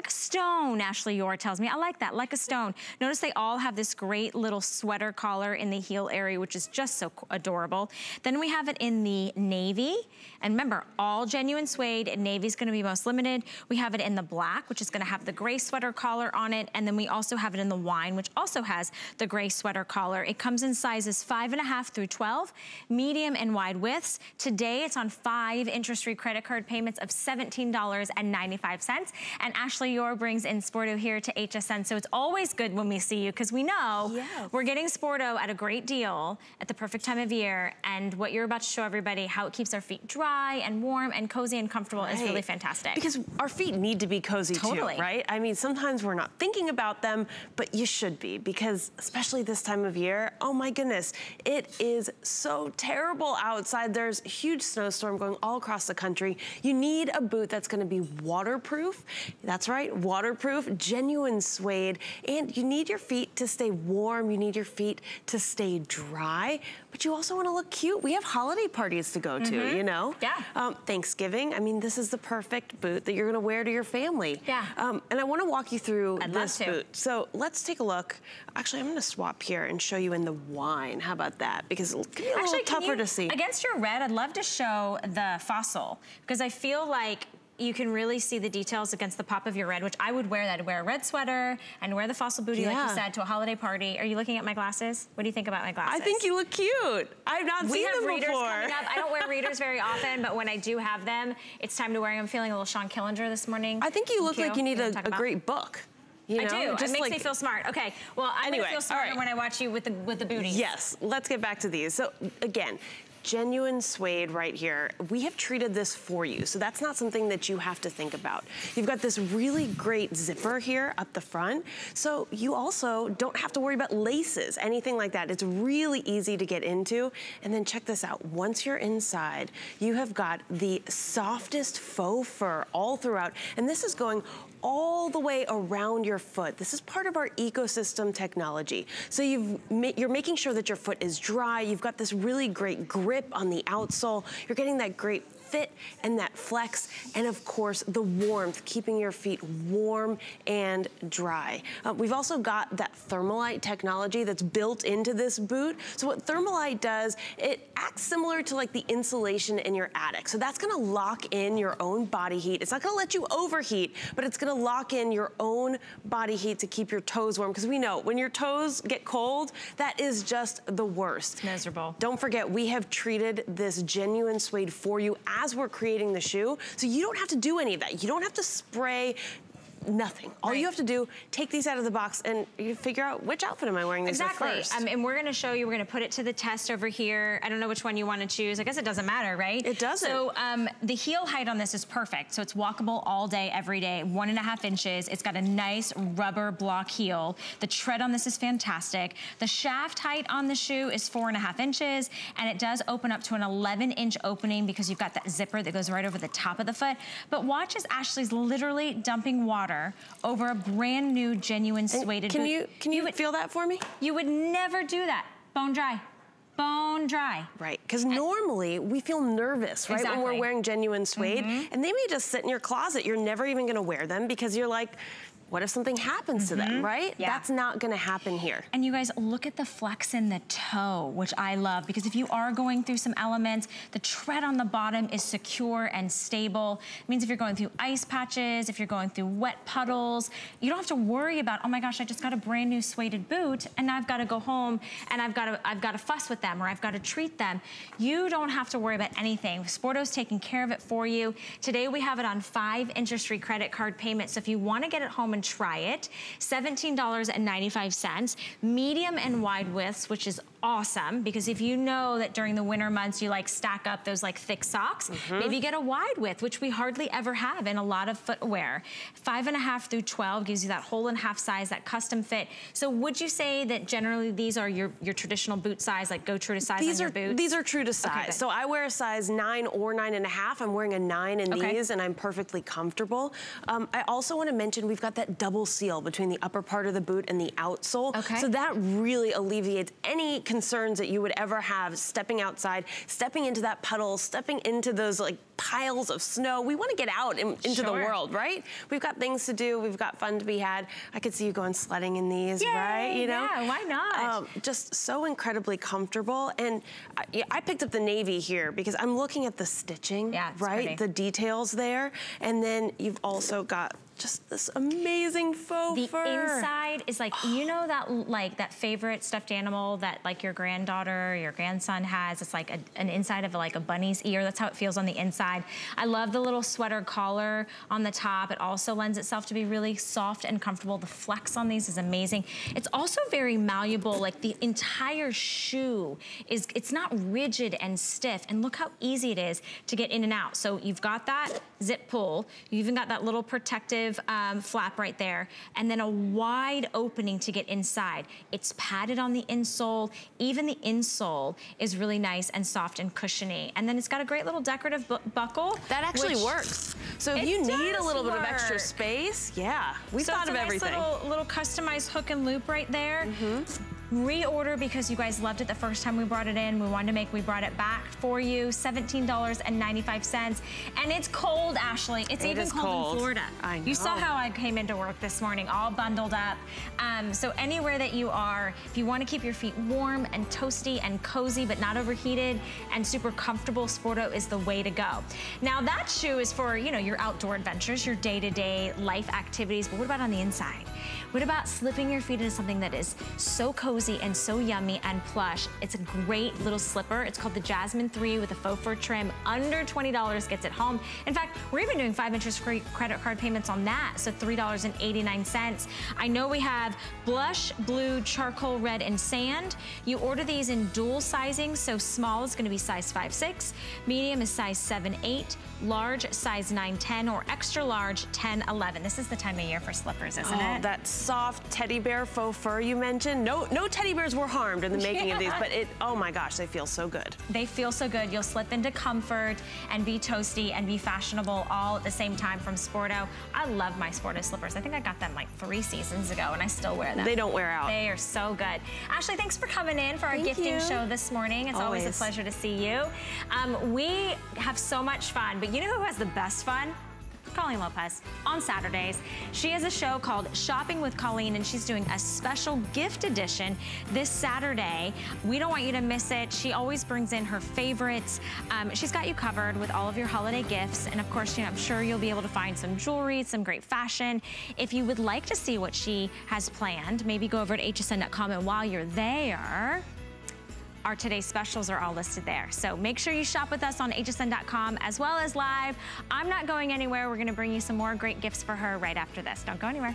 like a stone, Ashley Yor tells me. I like that, like a stone. Notice they all have this great little sweater collar in the heel area, which is just so adorable. Then we have it in the navy. And remember, all genuine suede, and navy's gonna be most limited. We have it in the black, which is gonna have the gray sweater collar on it. And then we also have it in the wine, which also has the gray sweater collar. It comes in sizes five and a half through 12, medium and wide widths. Today, it's on five interest-free credit card payments of $17.95. And Ashley Yor brings in Sporto here to HSN. So it's always good when we see you because we know yes. we're getting Sporto at a great deal at the perfect time of year. And what you're about to show everybody, how it keeps our feet dry and warm and cozy and comfortable right. is really fantastic. Because our feet need to be cozy totally. too, right? I mean, sometimes we're not thinking about them, but you should be because especially this time of year, oh my goodness, it is so terrible outside. There's a huge snowstorm going all across the country. You need a boot that's gonna be waterproof. That's right, waterproof, genuine suede, and you need your feet to stay warm, you need your feet to stay dry, but you also wanna look cute. We have holiday parties to go to, mm -hmm. you know? Yeah. Um, Thanksgiving, I mean, this is the perfect boot that you're gonna wear to your family. Yeah. Um, and I wanna walk you through I'd this boot. So let's take a look. Actually, I'm gonna swap here and show you in the wine. How about that? Because it's a Actually, little tougher you, to see. Against your red, I'd love to show the fossil because I feel like you can really see the details against the pop of your red, which I would wear that. I'd wear a red sweater and wear the fossil booty, yeah. like you said, to a holiday party. Are you looking at my glasses? What do you think about my glasses? I think you look cute. I've not we seen them readers before. Coming up. I don't wear *laughs* readers very often, but when I do have them, it's time to wear them. I'm feeling a little Shawn Killinger this morning. I think you look like you need a, a great book. You know, I do. Just it makes like, me feel smart. Okay. Well, I'm anyway, gonna feel smarter right. when I watch you with the with the booty. Yes. Let's get back to these. So again, genuine suede right here. We have treated this for you, so that's not something that you have to think about. You've got this really great zipper here up the front, so you also don't have to worry about laces, anything like that. It's really easy to get into. And then check this out. Once you're inside, you have got the softest faux fur all throughout, and this is going all the way around your foot. This is part of our ecosystem technology. So you've, you're making sure that your foot is dry. You've got this really great grip on the outsole. You're getting that great fit and that flex, and of course, the warmth, keeping your feet warm and dry. Uh, we've also got that Thermolite technology that's built into this boot. So what Thermolite does, it acts similar to like the insulation in your attic. So that's gonna lock in your own body heat. It's not gonna let you overheat, but it's gonna lock in your own body heat to keep your toes warm. Because we know when your toes get cold, that is just the worst. It's miserable. Don't forget, we have treated this genuine suede for you as we're creating the shoe. So you don't have to do any of that. You don't have to spray nothing. All right. you have to do, take these out of the box and you figure out which outfit am I wearing these exactly. first. Um, and we're gonna show you, we're gonna put it to the test over here. I don't know which one you wanna choose. I guess it doesn't matter, right? It doesn't. So um, the heel height on this is perfect. So it's walkable all day, every day, one and a half inches. It's got a nice rubber block heel. The tread on this is fantastic. The shaft height on the shoe is four and a half inches and it does open up to an 11 inch opening because you've got that zipper that goes right over the top of the foot. But watch as Ashley's literally dumping water over a brand new genuine suede can. You, can you, you would, feel that for me? You would never do that. Bone dry bone dry. Right, because normally we feel nervous, right, exactly. when we're wearing genuine suede, mm -hmm. and they may just sit in your closet. You're never even gonna wear them because you're like, what if something happens mm -hmm. to them, mm-hmm. right? Yeah. That's not gonna happen here. And you guys, look at the flex in the toe, which I love, because if you are going through some elements, the tread on the bottom is secure and stable. It means if you're going through ice patches, if you're going through wet puddles, you don't have to worry about, oh my gosh, I just got a brand new suede boot, and now I've gotta go home, and I've gotta, I've gotta fuss with them, or I've gotta treat them. You don't have to worry about anything. Sporto's taking care of it for you. Today we have it on five interest-free credit card payments, so if you wanna get it home and and try it. $17.95. Medium and wide widths, which is awesome because if you know that during the winter months you like stack up those like thick socks, mm -hmm. maybe get a wide width, which we hardly ever have in a lot of footwear. Five and a half through 12 gives you that whole and half size, that custom fit. So would you say that generally these are your, your traditional boot size, like go true to size these on are, your boots? These are true to size. Okay, so I wear a size nine or nine and a half. I'm wearing a nine in okay. these and I'm perfectly comfortable. Um, I also want to mention we've got that double seal between the upper part of the boot and the outsole. Okay. So that really alleviates any concerns that you would ever have stepping outside, stepping into that puddle, stepping into those like piles of snow. We want to get out in, into sure. the world, right? We've got things to do. We've got fun to be had. I could see you going sledding in these, Yay, right? You know? Yeah, why not? Um, just so incredibly comfortable. And I, I, picked up the navy here because I'm looking at the stitching, yeah, right? Pretty. The details there. And then you've also got just this amazing faux the fur. The inside is like, you know that *gasps* like that favorite stuffed animal that like your granddaughter, your grandson has? It's like a, an inside of like a bunny's ear. That's how it feels on the inside. I love the little sweater collar on the top. It also lends itself to be really soft and comfortable. The flex on these is amazing. It's also very malleable. Like the entire shoe is, it's not rigid and stiff. And look how easy it is to get in and out. So you've got that zip pull. You even got that little protective um, flap right there. And then a wide opening to get inside. It's padded on the insole. Even the insole is really nice and soft and cushiony. And then it's got a great little decorative buckle. That actually works. So if you need a little work. bit of extra space, yeah, we so thought of nice everything. Little, little customized hook and loop right there. Mm -hmm reorder because you guys loved it the first time we brought it in. We wanted to make, we brought it back for you, $17.95. And it's cold, Ashley. It's it even cold, cold, in Florida. I know. You saw how I came into work this morning, all bundled up. Um, so anywhere that you are, if you want to keep your feet warm and toasty and cozy, but not overheated and super comfortable, Sporto is the way to go. Now that shoe is for, you know, your outdoor adventures, your day-to-day -day life activities, but what about on the inside? What about slipping your feet into something that is so cozy and so yummy and plush? It's a great little slipper. It's called the Jasmine 3 with a faux fur trim. Under $20 gets it home. In fact, we're even doing five interest free credit card payments on that, so $3.89. I know we have blush, blue, charcoal, red, and sand. You order these in dual sizing, so small is gonna be size 5, 6, medium is size 7, 8, large size 9'10", or extra large 10'11". This is the time of year for slippers, isn't oh, it? That's soft teddy bear faux fur you mentioned. No, no teddy bears were harmed in the making yeah. of these, *laughs* but it, oh my gosh, they feel so good. They feel so good. You'll slip into comfort and be toasty and be fashionable all at the same time from Sporto. I love my Sporto slippers. I think I got them like three seasons ago and I still wear them. They don't wear out. They are so good. Ashley, thanks for coming in for our Thank gifting you. show this morning. It's always. always a pleasure to see you. Um, we have so much fun, but you know who has the best fun? Colleen Lopez on Saturdays. She has a show called Shopping with Colleen and she's doing a special gift edition this Saturday. We don't want you to miss it. She always brings in her favorites. Um, she's got you covered with all of your holiday gifts and of course, you know, I'm sure you'll be able to find some jewelry, some great fashion. If you would like to see what she has planned, maybe go over to hsn.com and while you're there, our today's specials are all listed there. So make sure you shop with us on hsn.com as well as live. I'm not going anywhere. We're gonna bring you some more great gifts for her right after this. Don't go anywhere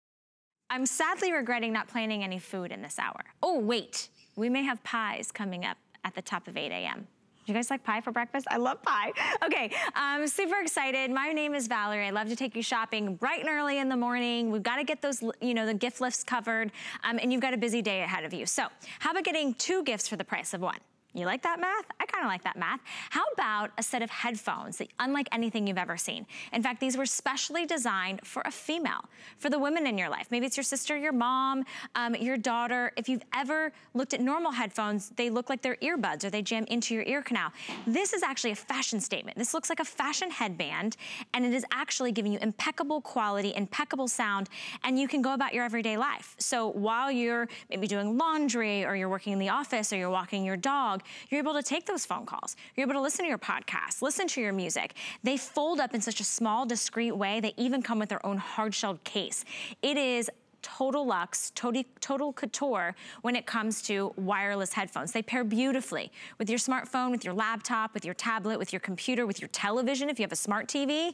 I'm sadly regretting not planning any food in this hour. Oh, wait, we may have pies coming up at the top of 8 a.m. Do you guys like pie for breakfast? I love pie. *laughs* Okay, I'm super excited. My name is Valerie. I love to take you shopping bright and early in the morning. We've got to get those, you know, the gift lists covered, um, and you've got a busy day ahead of you. So how about getting two gifts for the price of one? You like that math? I kind of like that math. How about a set of headphones that unlike anything you've ever seen? In fact, these were specially designed for a female, for the women in your life. Maybe it's your sister, your mom, um, your daughter. If you've ever looked at normal headphones, they look like they're earbuds or they jam into your ear canal. This is actually a fashion statement. This looks like a fashion headband and it is actually giving you impeccable quality, impeccable sound, and you can go about your everyday life. So while you're maybe doing laundry or you're working in the office or you're walking your dog, you're able to take those phone calls. You're able to listen to your podcast, listen to your music. They fold up in such a small, discreet way. They even come with their own hard-shelled case. It is total luxe, total, total couture when it comes to wireless headphones. They pair beautifully with your smartphone, with your laptop, with your tablet, with your computer, with your television if you have a smart TV.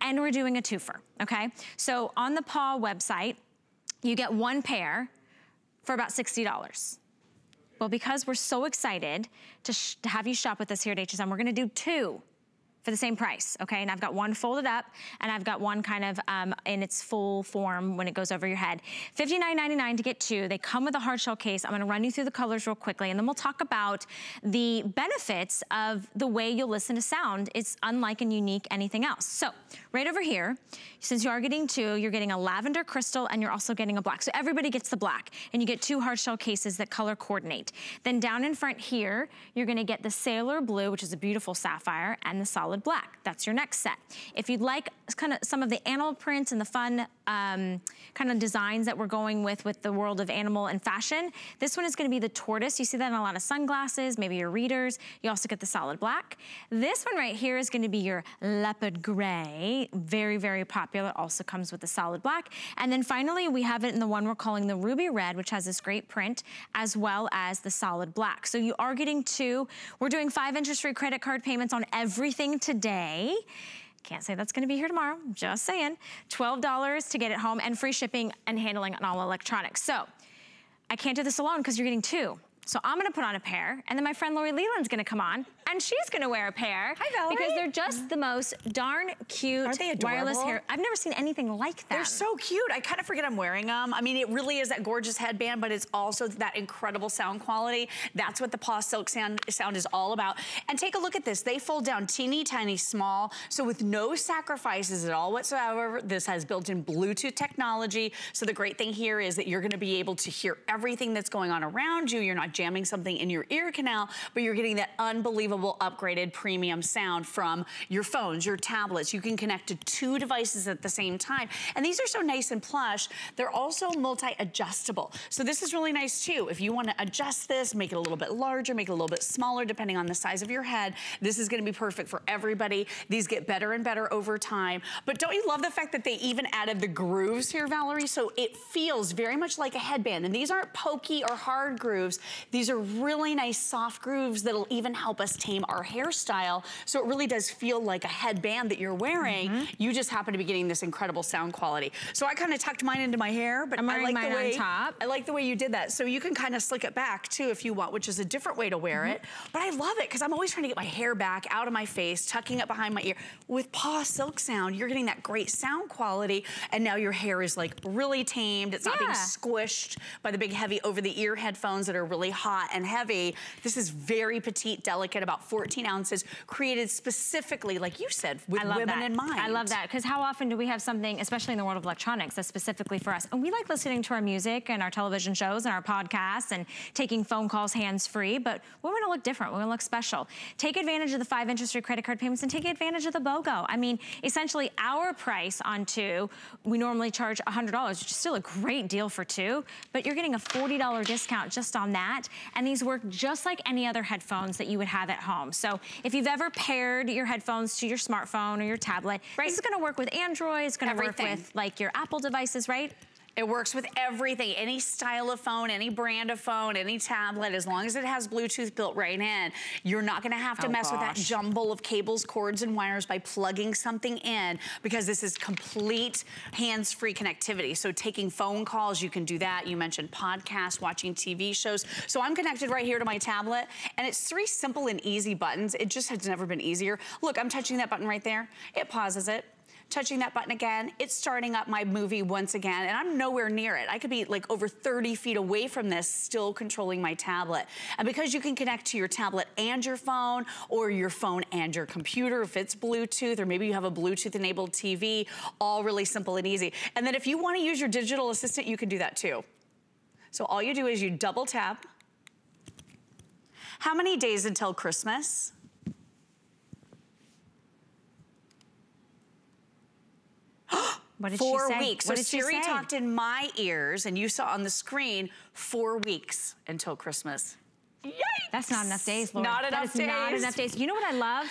And we're doing a twofer, okay? So on the PAW website, you get one pair for about $60. Well, because we're so excited to, to have you shop with us here at HSN, we're gonna do two for the same price, okay? And I've got one folded up and I've got one kind of um, in its full form when it goes over your head. $59.99 to get two. They come with a hard shell case. I'm gonna run you through the colors real quickly and then we'll talk about the benefits of the way you'll listen to sound. It's unlike and unique anything else. So right over here, since you are getting two, you're getting a lavender crystal and you're also getting a black. So everybody gets the black and you get two hard shell cases that color coordinate. Then down in front here, you're gonna get the sailor blue, which is a beautiful sapphire, and the solid black. That's your next set. If you'd like kind of some of the animal prints and the fun um, kind of designs that we're going with with the world of animal and fashion, this one is gonna be the tortoise. You see that in a lot of sunglasses, maybe your readers. You also get the solid black. This one right here is gonna be your leopard gray. Very, very popular. Also comes with the solid black. And then finally, we have it in the one we're calling the ruby red, which has this great print, as well as the solid black. So you are getting two. We're doing five interest-free credit card payments on everything today. Can't say that's gonna be here tomorrow, just saying. $12 to get it home and free shipping and handling on all electronics. So I can't do this alone because you're getting two. So I'm gonna put on a pair, and then my friend Lori Leland's gonna come on, and she's gonna wear a pair. Hi, Valerie. Because they're just the most darn cute Aren't they wireless adorable? hair. I've never seen anything like that. They're so cute. I kind of forget I'm wearing them. I mean, it really is that gorgeous headband, but it's also that incredible sound quality. That's what the Paw Silk sound, sound is all about. And take a look at this. They fold down teeny tiny small, so with no sacrifices at all whatsoever. This has built-in Bluetooth technology. So the great thing here is that you're gonna be able to hear everything that's going on around you. You're not jamming something in your ear canal, but you're getting that unbelievable upgraded premium sound from your phones, your tablets. You can connect to two devices at the same time. And these are so nice and plush. They're also multi-adjustable. So this is really nice too. If you wanna adjust this, make it a little bit larger, make it a little bit smaller, depending on the size of your head, this is gonna be perfect for everybody. These get better and better over time. But don't you love the fact that they even added the grooves here, Valerie? So it feels very much like a headband. And these aren't pokey or hard grooves. These are really nice soft grooves that'll even help us tame our hairstyle. So it really does feel like a headband that you're wearing. Mm-hmm. You just happen to be getting this incredible sound quality. So I kind of tucked mine into my hair, but I'm I like the way top. I like the way you did that. So you can kind of slick it back too if you want, which is a different way to wear Mm-hmm. it. But I love it because I'm always trying to get my hair back out of my face, tucking it behind my ear. With Paw Silk Sound, you're getting that great sound quality, and now your hair is like really tamed. It's not being squished by the big heavy over-the-ear headphones that are really hot and heavy. This is very petite, delicate, about 14 ounces, created specifically, like you said, with women that. in mind. I love that because how often do we have something, especially in the world of electronics, that's specifically for us? And we like listening to our music and our television shows and our podcasts and taking phone calls hands-free, but we want to look different. We want to look special. Take advantage of the five interest-free credit card payments and take advantage of the BOGO. I mean, essentially our price on two, we normally charge $100, which is still a great deal for two, but you're getting a $40 discount just on that. And these work just like any other headphones that you would have at home. So if you've ever paired your headphones to your smartphone or your tablet, right. this is gonna work with Android, it's gonna work with like your Apple devices, right? It works with everything, any style of phone, any brand of phone, any tablet, as long as it has Bluetooth built right in, you're not gonna have to Oh, mess with that jumble of cables, cords, and wires by plugging something in because this is complete hands-free connectivity. So taking phone calls, you can do that. You mentioned podcasts, watching TV shows. So I'm connected right here to my tablet, and it's three simple and easy buttons. It just has never been easier. Look, I'm touching that button right there. It pauses it touching that button again, it's starting up my movie once again, and I'm nowhere near it. I could be like over 30 feet away from this, still controlling my tablet. And because you can connect to your tablet and your phone, or your phone and your computer, if it's Bluetooth, or maybe you have a Bluetooth-enabled TV, all really simple and easy. And then if you wanna use your digital assistant, you can do that too. So all you do is you double tap. How many days until Christmas? *gasps* What did four she say? weeks. What so did she Siri say? talked in my ears, and you saw on the screen four weeks until Christmas. Yikes! That's not enough days, Laura. Not That enough is not enough days. You know what I love?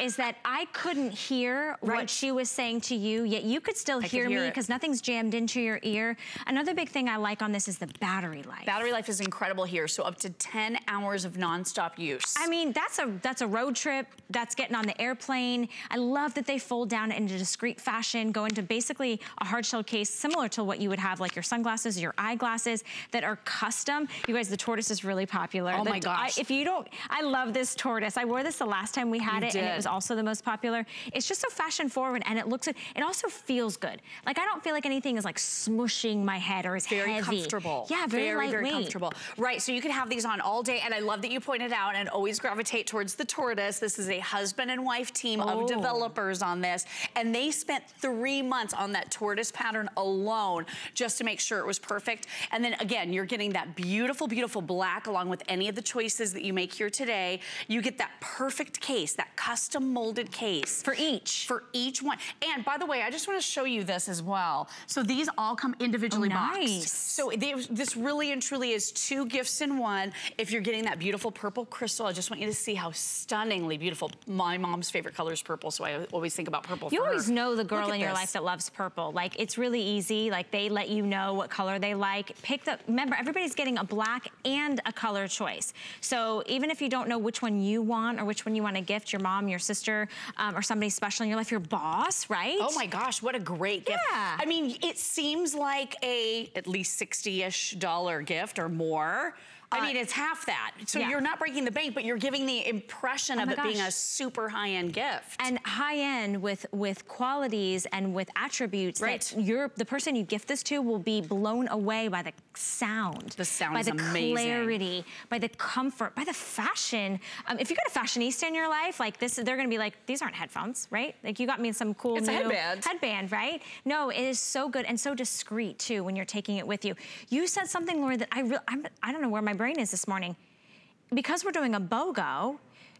Is that I couldn't hear what she was saying to you, yet you could still could hear, hear me because nothing's jammed into your ear. Another big thing I like on this is the battery life. Battery life is incredible here, so up to 10 hours of nonstop use. I mean, that's a that's a road trip. That's getting on the airplane. I love that they fold down in a discreet fashion, go into basically a hard shell case similar to what you would have like your sunglasses, your eyeglasses that are custom. You guys, the tortoise is really popular. Oh The- my gosh. I, if you don't, I love this tortoise. I wore this the last time we had You it and it did. was is also the most popular. It's just so fashion forward and it looks, it also feels good. Like I don't feel like anything is like smushing my head or is very heavy. comfortable. Yeah, very, very, lightweight. very comfortable. Right, so you can have these on all day, and I love that you pointed out and always gravitate towards the tortoise. This is a husband and wife team Oh. of developers on this, and they spent three months on that tortoise pattern alone just to make sure it was perfect. And then again, you're getting that beautiful, beautiful black along with any of the choices that you make here today. You get that perfect case, that custom molded case. For each. For each one. And by the way, I just want to show you this as well. So these all come individually Oh, nice. boxed. So they, this really and truly is two gifts in one. If you're getting that beautiful purple crystal, I just want you to see how stunningly beautiful. My mom's favorite color is purple, so I always think about purple You always her. know the girl in your this. life that loves purple. Like it's really easy. Like they let you know what color they like. Pick the, remember everybody's getting a black and a color choice. So even if you don't know which one you want or which one you want to gift your mom, your sister, um, or somebody special in your life, your boss, right? Oh my gosh, what a great gift. Yeah. I mean, it seems like a at least 60-ish dollar gift or more. I mean, it's half that. So yeah. you're not breaking the bank, but you're giving the impression Oh of it being a super high-end gift. and high end with with qualities and with attributes Right. that you're the person you gift this to will be blown away by the sound The sound by the amazing. clarity by the comfort by the fashion um, if you got a fashionista in your life like this they're gonna be like these aren't headphones right like you got me some cool It's new headband. headband right no it is so good and so discreet too when you're taking it with you you said something Lori that I re- I don't know where my brain is this morning. Because we're doing a BOGO,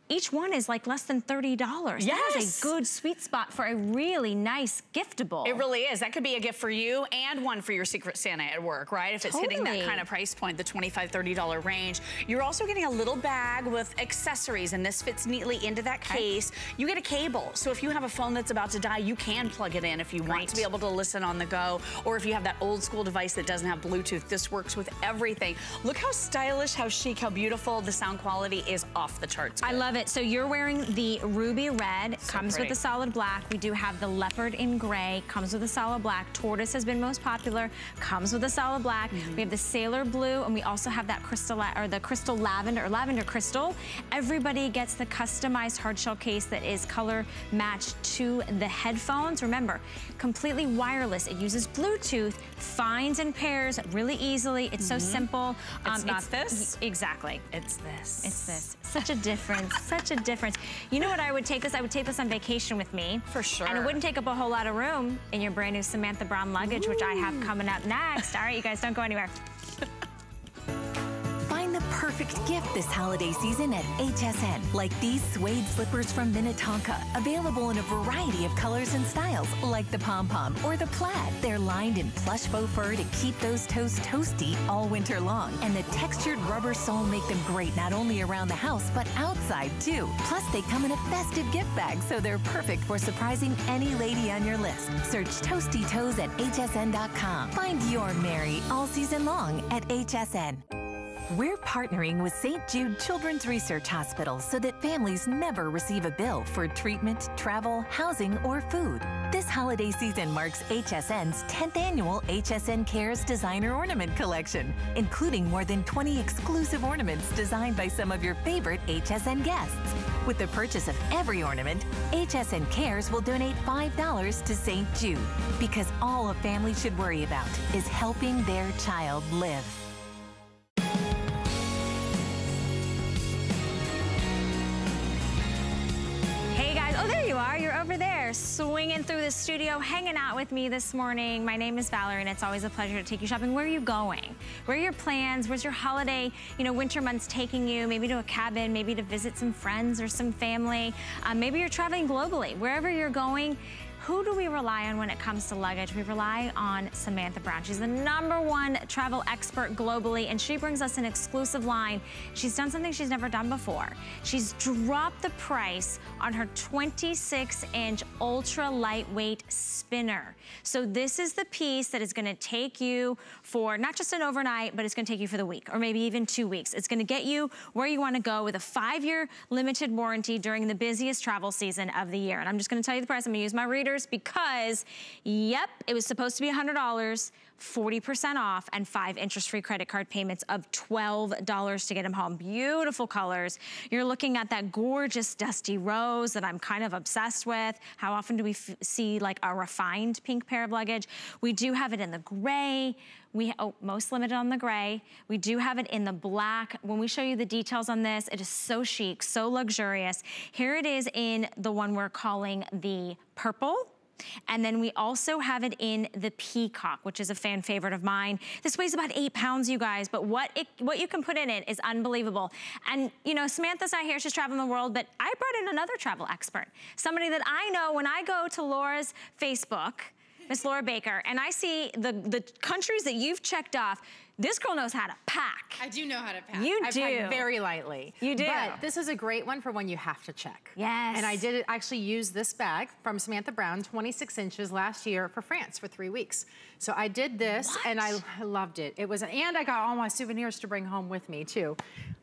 each one is like less than $30. That is Yes. a good sweet spot for a really nice giftable. It really is. That could be a gift for you and one for your Secret Santa at work, right? If it's hitting that kind of price point, the $25, $30 range. You're also getting a little bag with accessories, and this fits neatly into that case. You get a cable. So if you have a phone that's about to die, you can plug it in if you want to be able to listen on the go. Or if you have that old school device that doesn't have Bluetooth, this works with everything. Look how stylish, how chic, how beautiful. The sound quality is off the charts. I love it. So you're wearing the ruby red, comes pretty. with the solid black. We do have the leopard in gray, comes with a solid black. Tortoise has been most popular, comes with a solid black. Mm-hmm. We have the sailor blue, and we also have that crystal, or the crystal lavender, or lavender crystal. Everybody gets the customized hard shell case that is color matched to the headphones. Remember, completely wireless. It uses Bluetooth, finds and pairs really easily. It's so simple. Mm-hmm. Um, It's not this? Exactly. It's this. It's this. Such a difference. Such a difference. You know what I would take this? I would take this on vacation with me. For sure. And it wouldn't take up a whole lot of room in your brand new Samantha Brown luggage, which I have coming up next. All right, you guys don't go anywhere. Perfect gift this holiday season at HSN, like these suede slippers from Minnetonka, available in a variety of colors and styles, like the pom pom or the plaid. They're lined in plush faux fur to keep those toes toasty all winter long, and the textured rubber sole make them great not only around the house but outside too. Plus, they come in a festive gift bag, so they're perfect for surprising any lady on your list. Search Toasty Toes at hsn.com. Find your merry all season long at HSN. We're partnering with St. Jude Children's Research Hospital so that families never receive a bill for treatment, travel, housing, or food. This holiday season marks HSN's 10th annual HSN Cares Designer Ornament Collection, including more than 20 exclusive ornaments designed by some of your favorite HSN guests. With the purchase of every ornament, HSN Cares will donate $5 to St. Jude because all a family should worry about is helping their child live. Oh there you are. You're over there swinging through the studio, hanging out with me this morning. My name is Valerie and it's always a pleasure to take you shopping. Where are you going? Where are your plans? Where's your holiday, you know, winter months taking you? Maybe to a cabin, maybe to visit some friends or some family. Um, maybe you're traveling globally. Wherever you're going, who do we rely on when it comes to luggage? We rely on Samantha Brown. She's the number one travel expert globally, and she brings us an exclusive line. She's done something she's never done before. She's dropped the price on her 26 inch ultra lightweight spinner. So this is the piece that is gonna take you for not just an overnight, but it's gonna take you for the week or maybe even two weeks. It's gonna get you where you wanna go with a five year limited warranty during the busiest travel season of the year. And I'm just gonna tell you the price. I'm gonna use my readers because, yep, it was supposed to be $100, 40% off and five interest-free credit card payments of $12 to get them home. Beautiful colors. You're looking at that gorgeous dusty rose that I'm kind of obsessed with. How often do we see like a refined pink pair of luggage? We do have it in the gray. We, oh, most limited on the gray. We do have it in the black. When we show you the details on this, it is so chic, so luxurious. Here it is in the one we're calling the purple. And then we also have it in the peacock, which is a fan favorite of mine. This weighs about eight pounds, you guys, but what it, what you can put in it is unbelievable. And you know, Samantha's not here, she's traveling the world, but I brought in another travel expert. Somebody that I know when I go to Laura's Facebook, Miss Laura Baker, and I see the, the countries that you've checked off, this girl knows how to pack. I do know how to pack. You I do. pack very lightly. You do. But this is a great one for when you have to check. Yes. And I did actually use this bag from Samantha Brown, 26 inches last year for France for three weeks. So I did this what? and I, I, loved it. It was, and I got all my souvenirs to bring home with me too.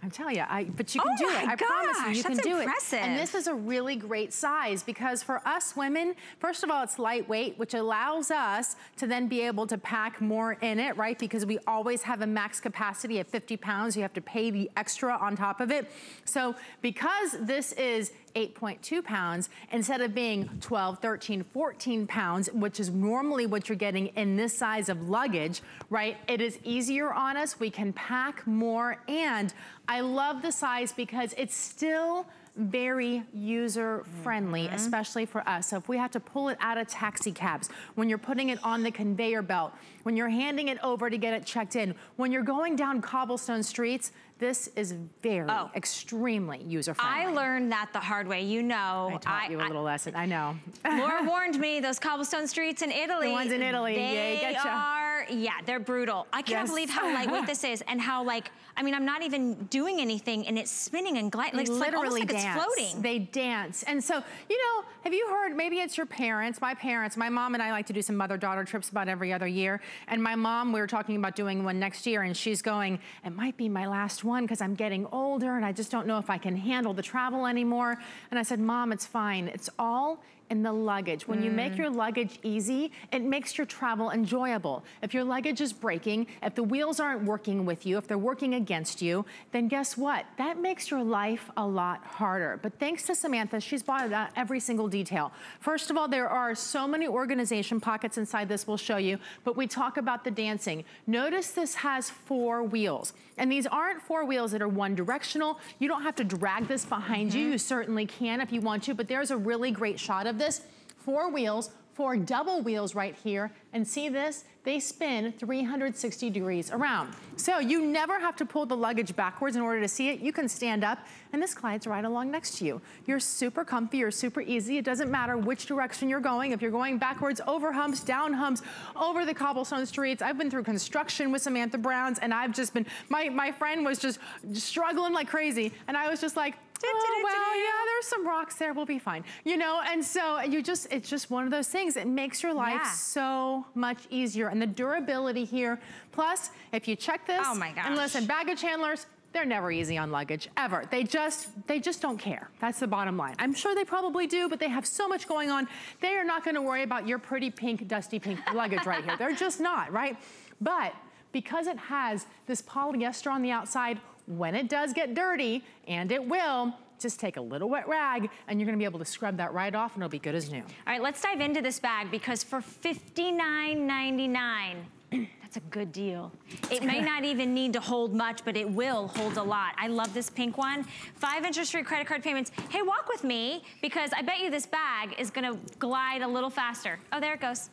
I'm telling you, I, but you can oh do it. I gosh, promise you, you can do impressive. it. And this is a really great size because for us women, first of all, it's lightweight, which allows us to then be able to pack more in it, right? Because we always have a max capacity at 50 pounds. You have to pay the extra on top of it. So because this is 8.2 pounds instead of being 12, 13, 14 pounds, which is normally what you're getting in this size of luggage, right? It is easier on us. We can pack more. And I love the size because it's still very user friendly, mm -hmm. especially for us. So if we have to pull it out of taxi cabs, when you're putting it on the conveyor belt, when you're handing it over to get it checked in, when you're going down cobblestone streets, this is very, oh. extremely user-friendly. I learned that the hard way. You know. I taught I, you a little I, lesson. I know. Laura *laughs* warned me, those cobblestone streets in Italy. The ones in Italy. They yeah, getcha. are, yeah, they're brutal. I can't yes. believe how lightweight *laughs* this is and how like, I mean, I'm not even doing anything and it's spinning and gliding. Like, literally like dance. it's floating. They dance. And so, you know, have you heard, maybe it's your parents, my parents, my mom and I like to do some mother-daughter trips about every other year. And my mom, we were talking about doing one next year and she's going, it might be my last one because I'm getting older and I just don't know if I can handle the travel anymore. And I said, Mom, it's fine. It's all in the luggage. When mm. you make mm. your luggage easy, it makes your travel enjoyable. If your luggage is breaking, if the wheels aren't working with you, if they're working against you, then guess what? That makes your life a lot harder. But thanks to Samantha, she's bought out every single detail. First of all, there are so many organization pockets inside this we'll show you, but we talk about the dancing. Notice this has four wheels. And these aren't four wheels that are one directional. You don't have to drag this behind mm -hmm. you. Mm-hmm. You certainly can if you want to, but there's a really great shot of this. Four wheels, four double wheels right here. And see this? They spin 360 degrees around. So you never have to pull the luggage backwards in order to see it. You can stand up and this glides right along next to you. You're super comfy, you're super easy. It doesn't matter which direction you're going. If you're going backwards, over humps, down humps, over the cobblestone streets. I've been through construction with Samantha Browns and I've just been, my, my friend was just struggling like crazy. And I was just like, oh, well, yeah, there's some rocks there. We'll be fine. You know, and so you just, it's just one of those things. It makes your life yeah. so much easier. And the durability here, plus, if you check this, oh my gosh. and listen, baggage handlers, they're never easy on luggage, ever. They just, they just don't care. That's the bottom line. I'm sure they probably do, but they have so much going on. They are not gonna worry about your pretty pink, dusty pink luggage right here. They're just not, right? But because it has this polyester on the outside, when it does get dirty, and it will, just take a little wet rag and you're gonna be able to scrub that right off and it'll be good as new. All right, let's dive into this bag because for $59.99, *clears throat* that's a good deal. It may not even need to hold much, but it will hold a lot. I love this pink one. Five interest free credit card payments. Hey, walk with me because I bet you this bag is gonna glide a little faster. Oh, there it goes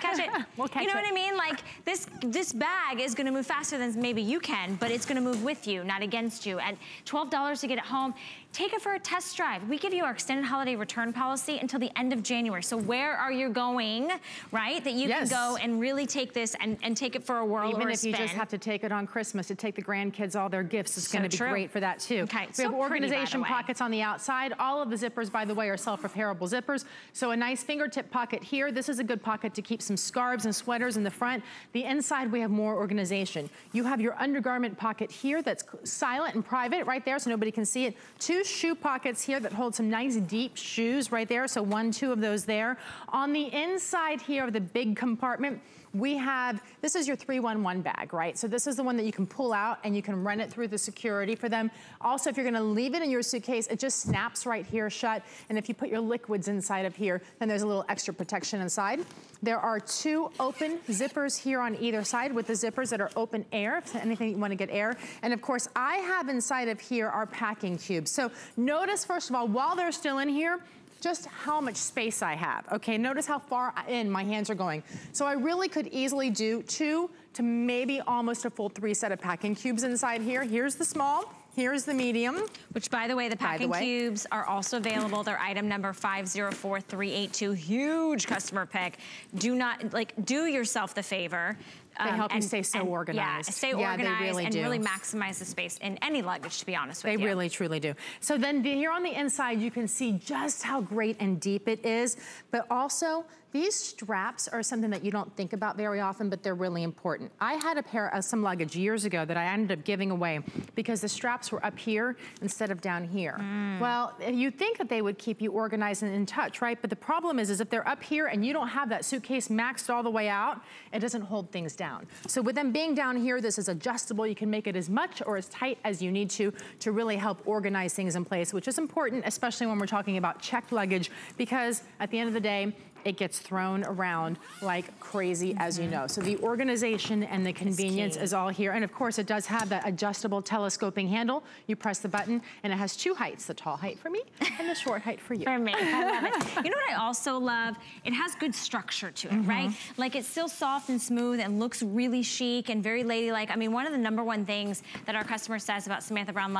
catch it. *laughs* we'll catch you know it. what I mean? Like this, this bag is gonna move faster than maybe you can, but it's gonna move with you, not against you. At $12 to get it home, take it for a test drive. We give you our extended holiday return policy until the end of January. So where are you going, right? That you yes. can go and really take this and, and take it for a whirl Even or a if spin. you just have to take it on Christmas to take the grandkids all their gifts, it's so gonna be true. great for that too. Okay, we so have organization pretty, pockets on the outside. All of the zippers, by the way, are self-repairable zippers. So a nice fingertip pocket here. This is a good pocket to keep some scarves and sweaters in the front. The inside, we have more organization. You have your undergarment pocket here that's silent and private right there so nobody can see it. Two shoe pockets pockets here that hold some nice deep shoes right there. So one, two of those there. On the inside here of the big compartment, We have, this is your 311 bag, right? So this is the one that you can pull out and you can run it through the security for them. Also, if you're gonna leave it in your suitcase, it just snaps right here shut. And if you put your liquids inside of here, then there's a little extra protection inside. There are two open zippers here on either side with the zippers that are open air, if anything you wanna get air. And of course, I have inside of here our packing cubes. So notice, first of all, while they're still in here, just how much space I have. Okay, notice how far in my hands are going. So I really could easily do two to maybe almost a full three set of packing cubes inside here. Here's the small, Here's the medium. Which, by the way, the packing the way. cubes are also available. They're item number 504382. Huge customer pick. Do not, like, do yourself the favor. They um, help and, you stay so and, organized. Yeah, stay yeah, organized really and do. really maximize the space in any luggage, to be honest with they you. They really, truly do. So then here on the inside, you can see just how great and deep it is, but also these straps are something that you don't think about very often, but they're really important. I had a pair of some luggage years ago that I ended up giving away because the straps were up here instead of down here. Mm. Well, you'd think that they would keep you organized and in touch, right? But the problem is, is if they're up here and you don't have that suitcase maxed all the way out, it doesn't hold things down. So with them being down here, this is adjustable. You can make it as much or as tight as you need to to really help organize things in place, which is important, especially when we're talking about checked luggage, because at the end of the day, it gets thrown around like crazy, mm -hmm. as you mm-hmm. know. So the organization and the convenience is all here. And of course, it does have that adjustable telescoping handle. You press the button, and it has two heights, the tall height for me and the short height for you. *laughs* For me, I love it. *laughs* You know what I also love? It has good structure to it, mm -hmm. right? Like it's still soft and smooth and looks really chic and very ladylike. I mean, one of the number one things that our customer says about Samantha Brown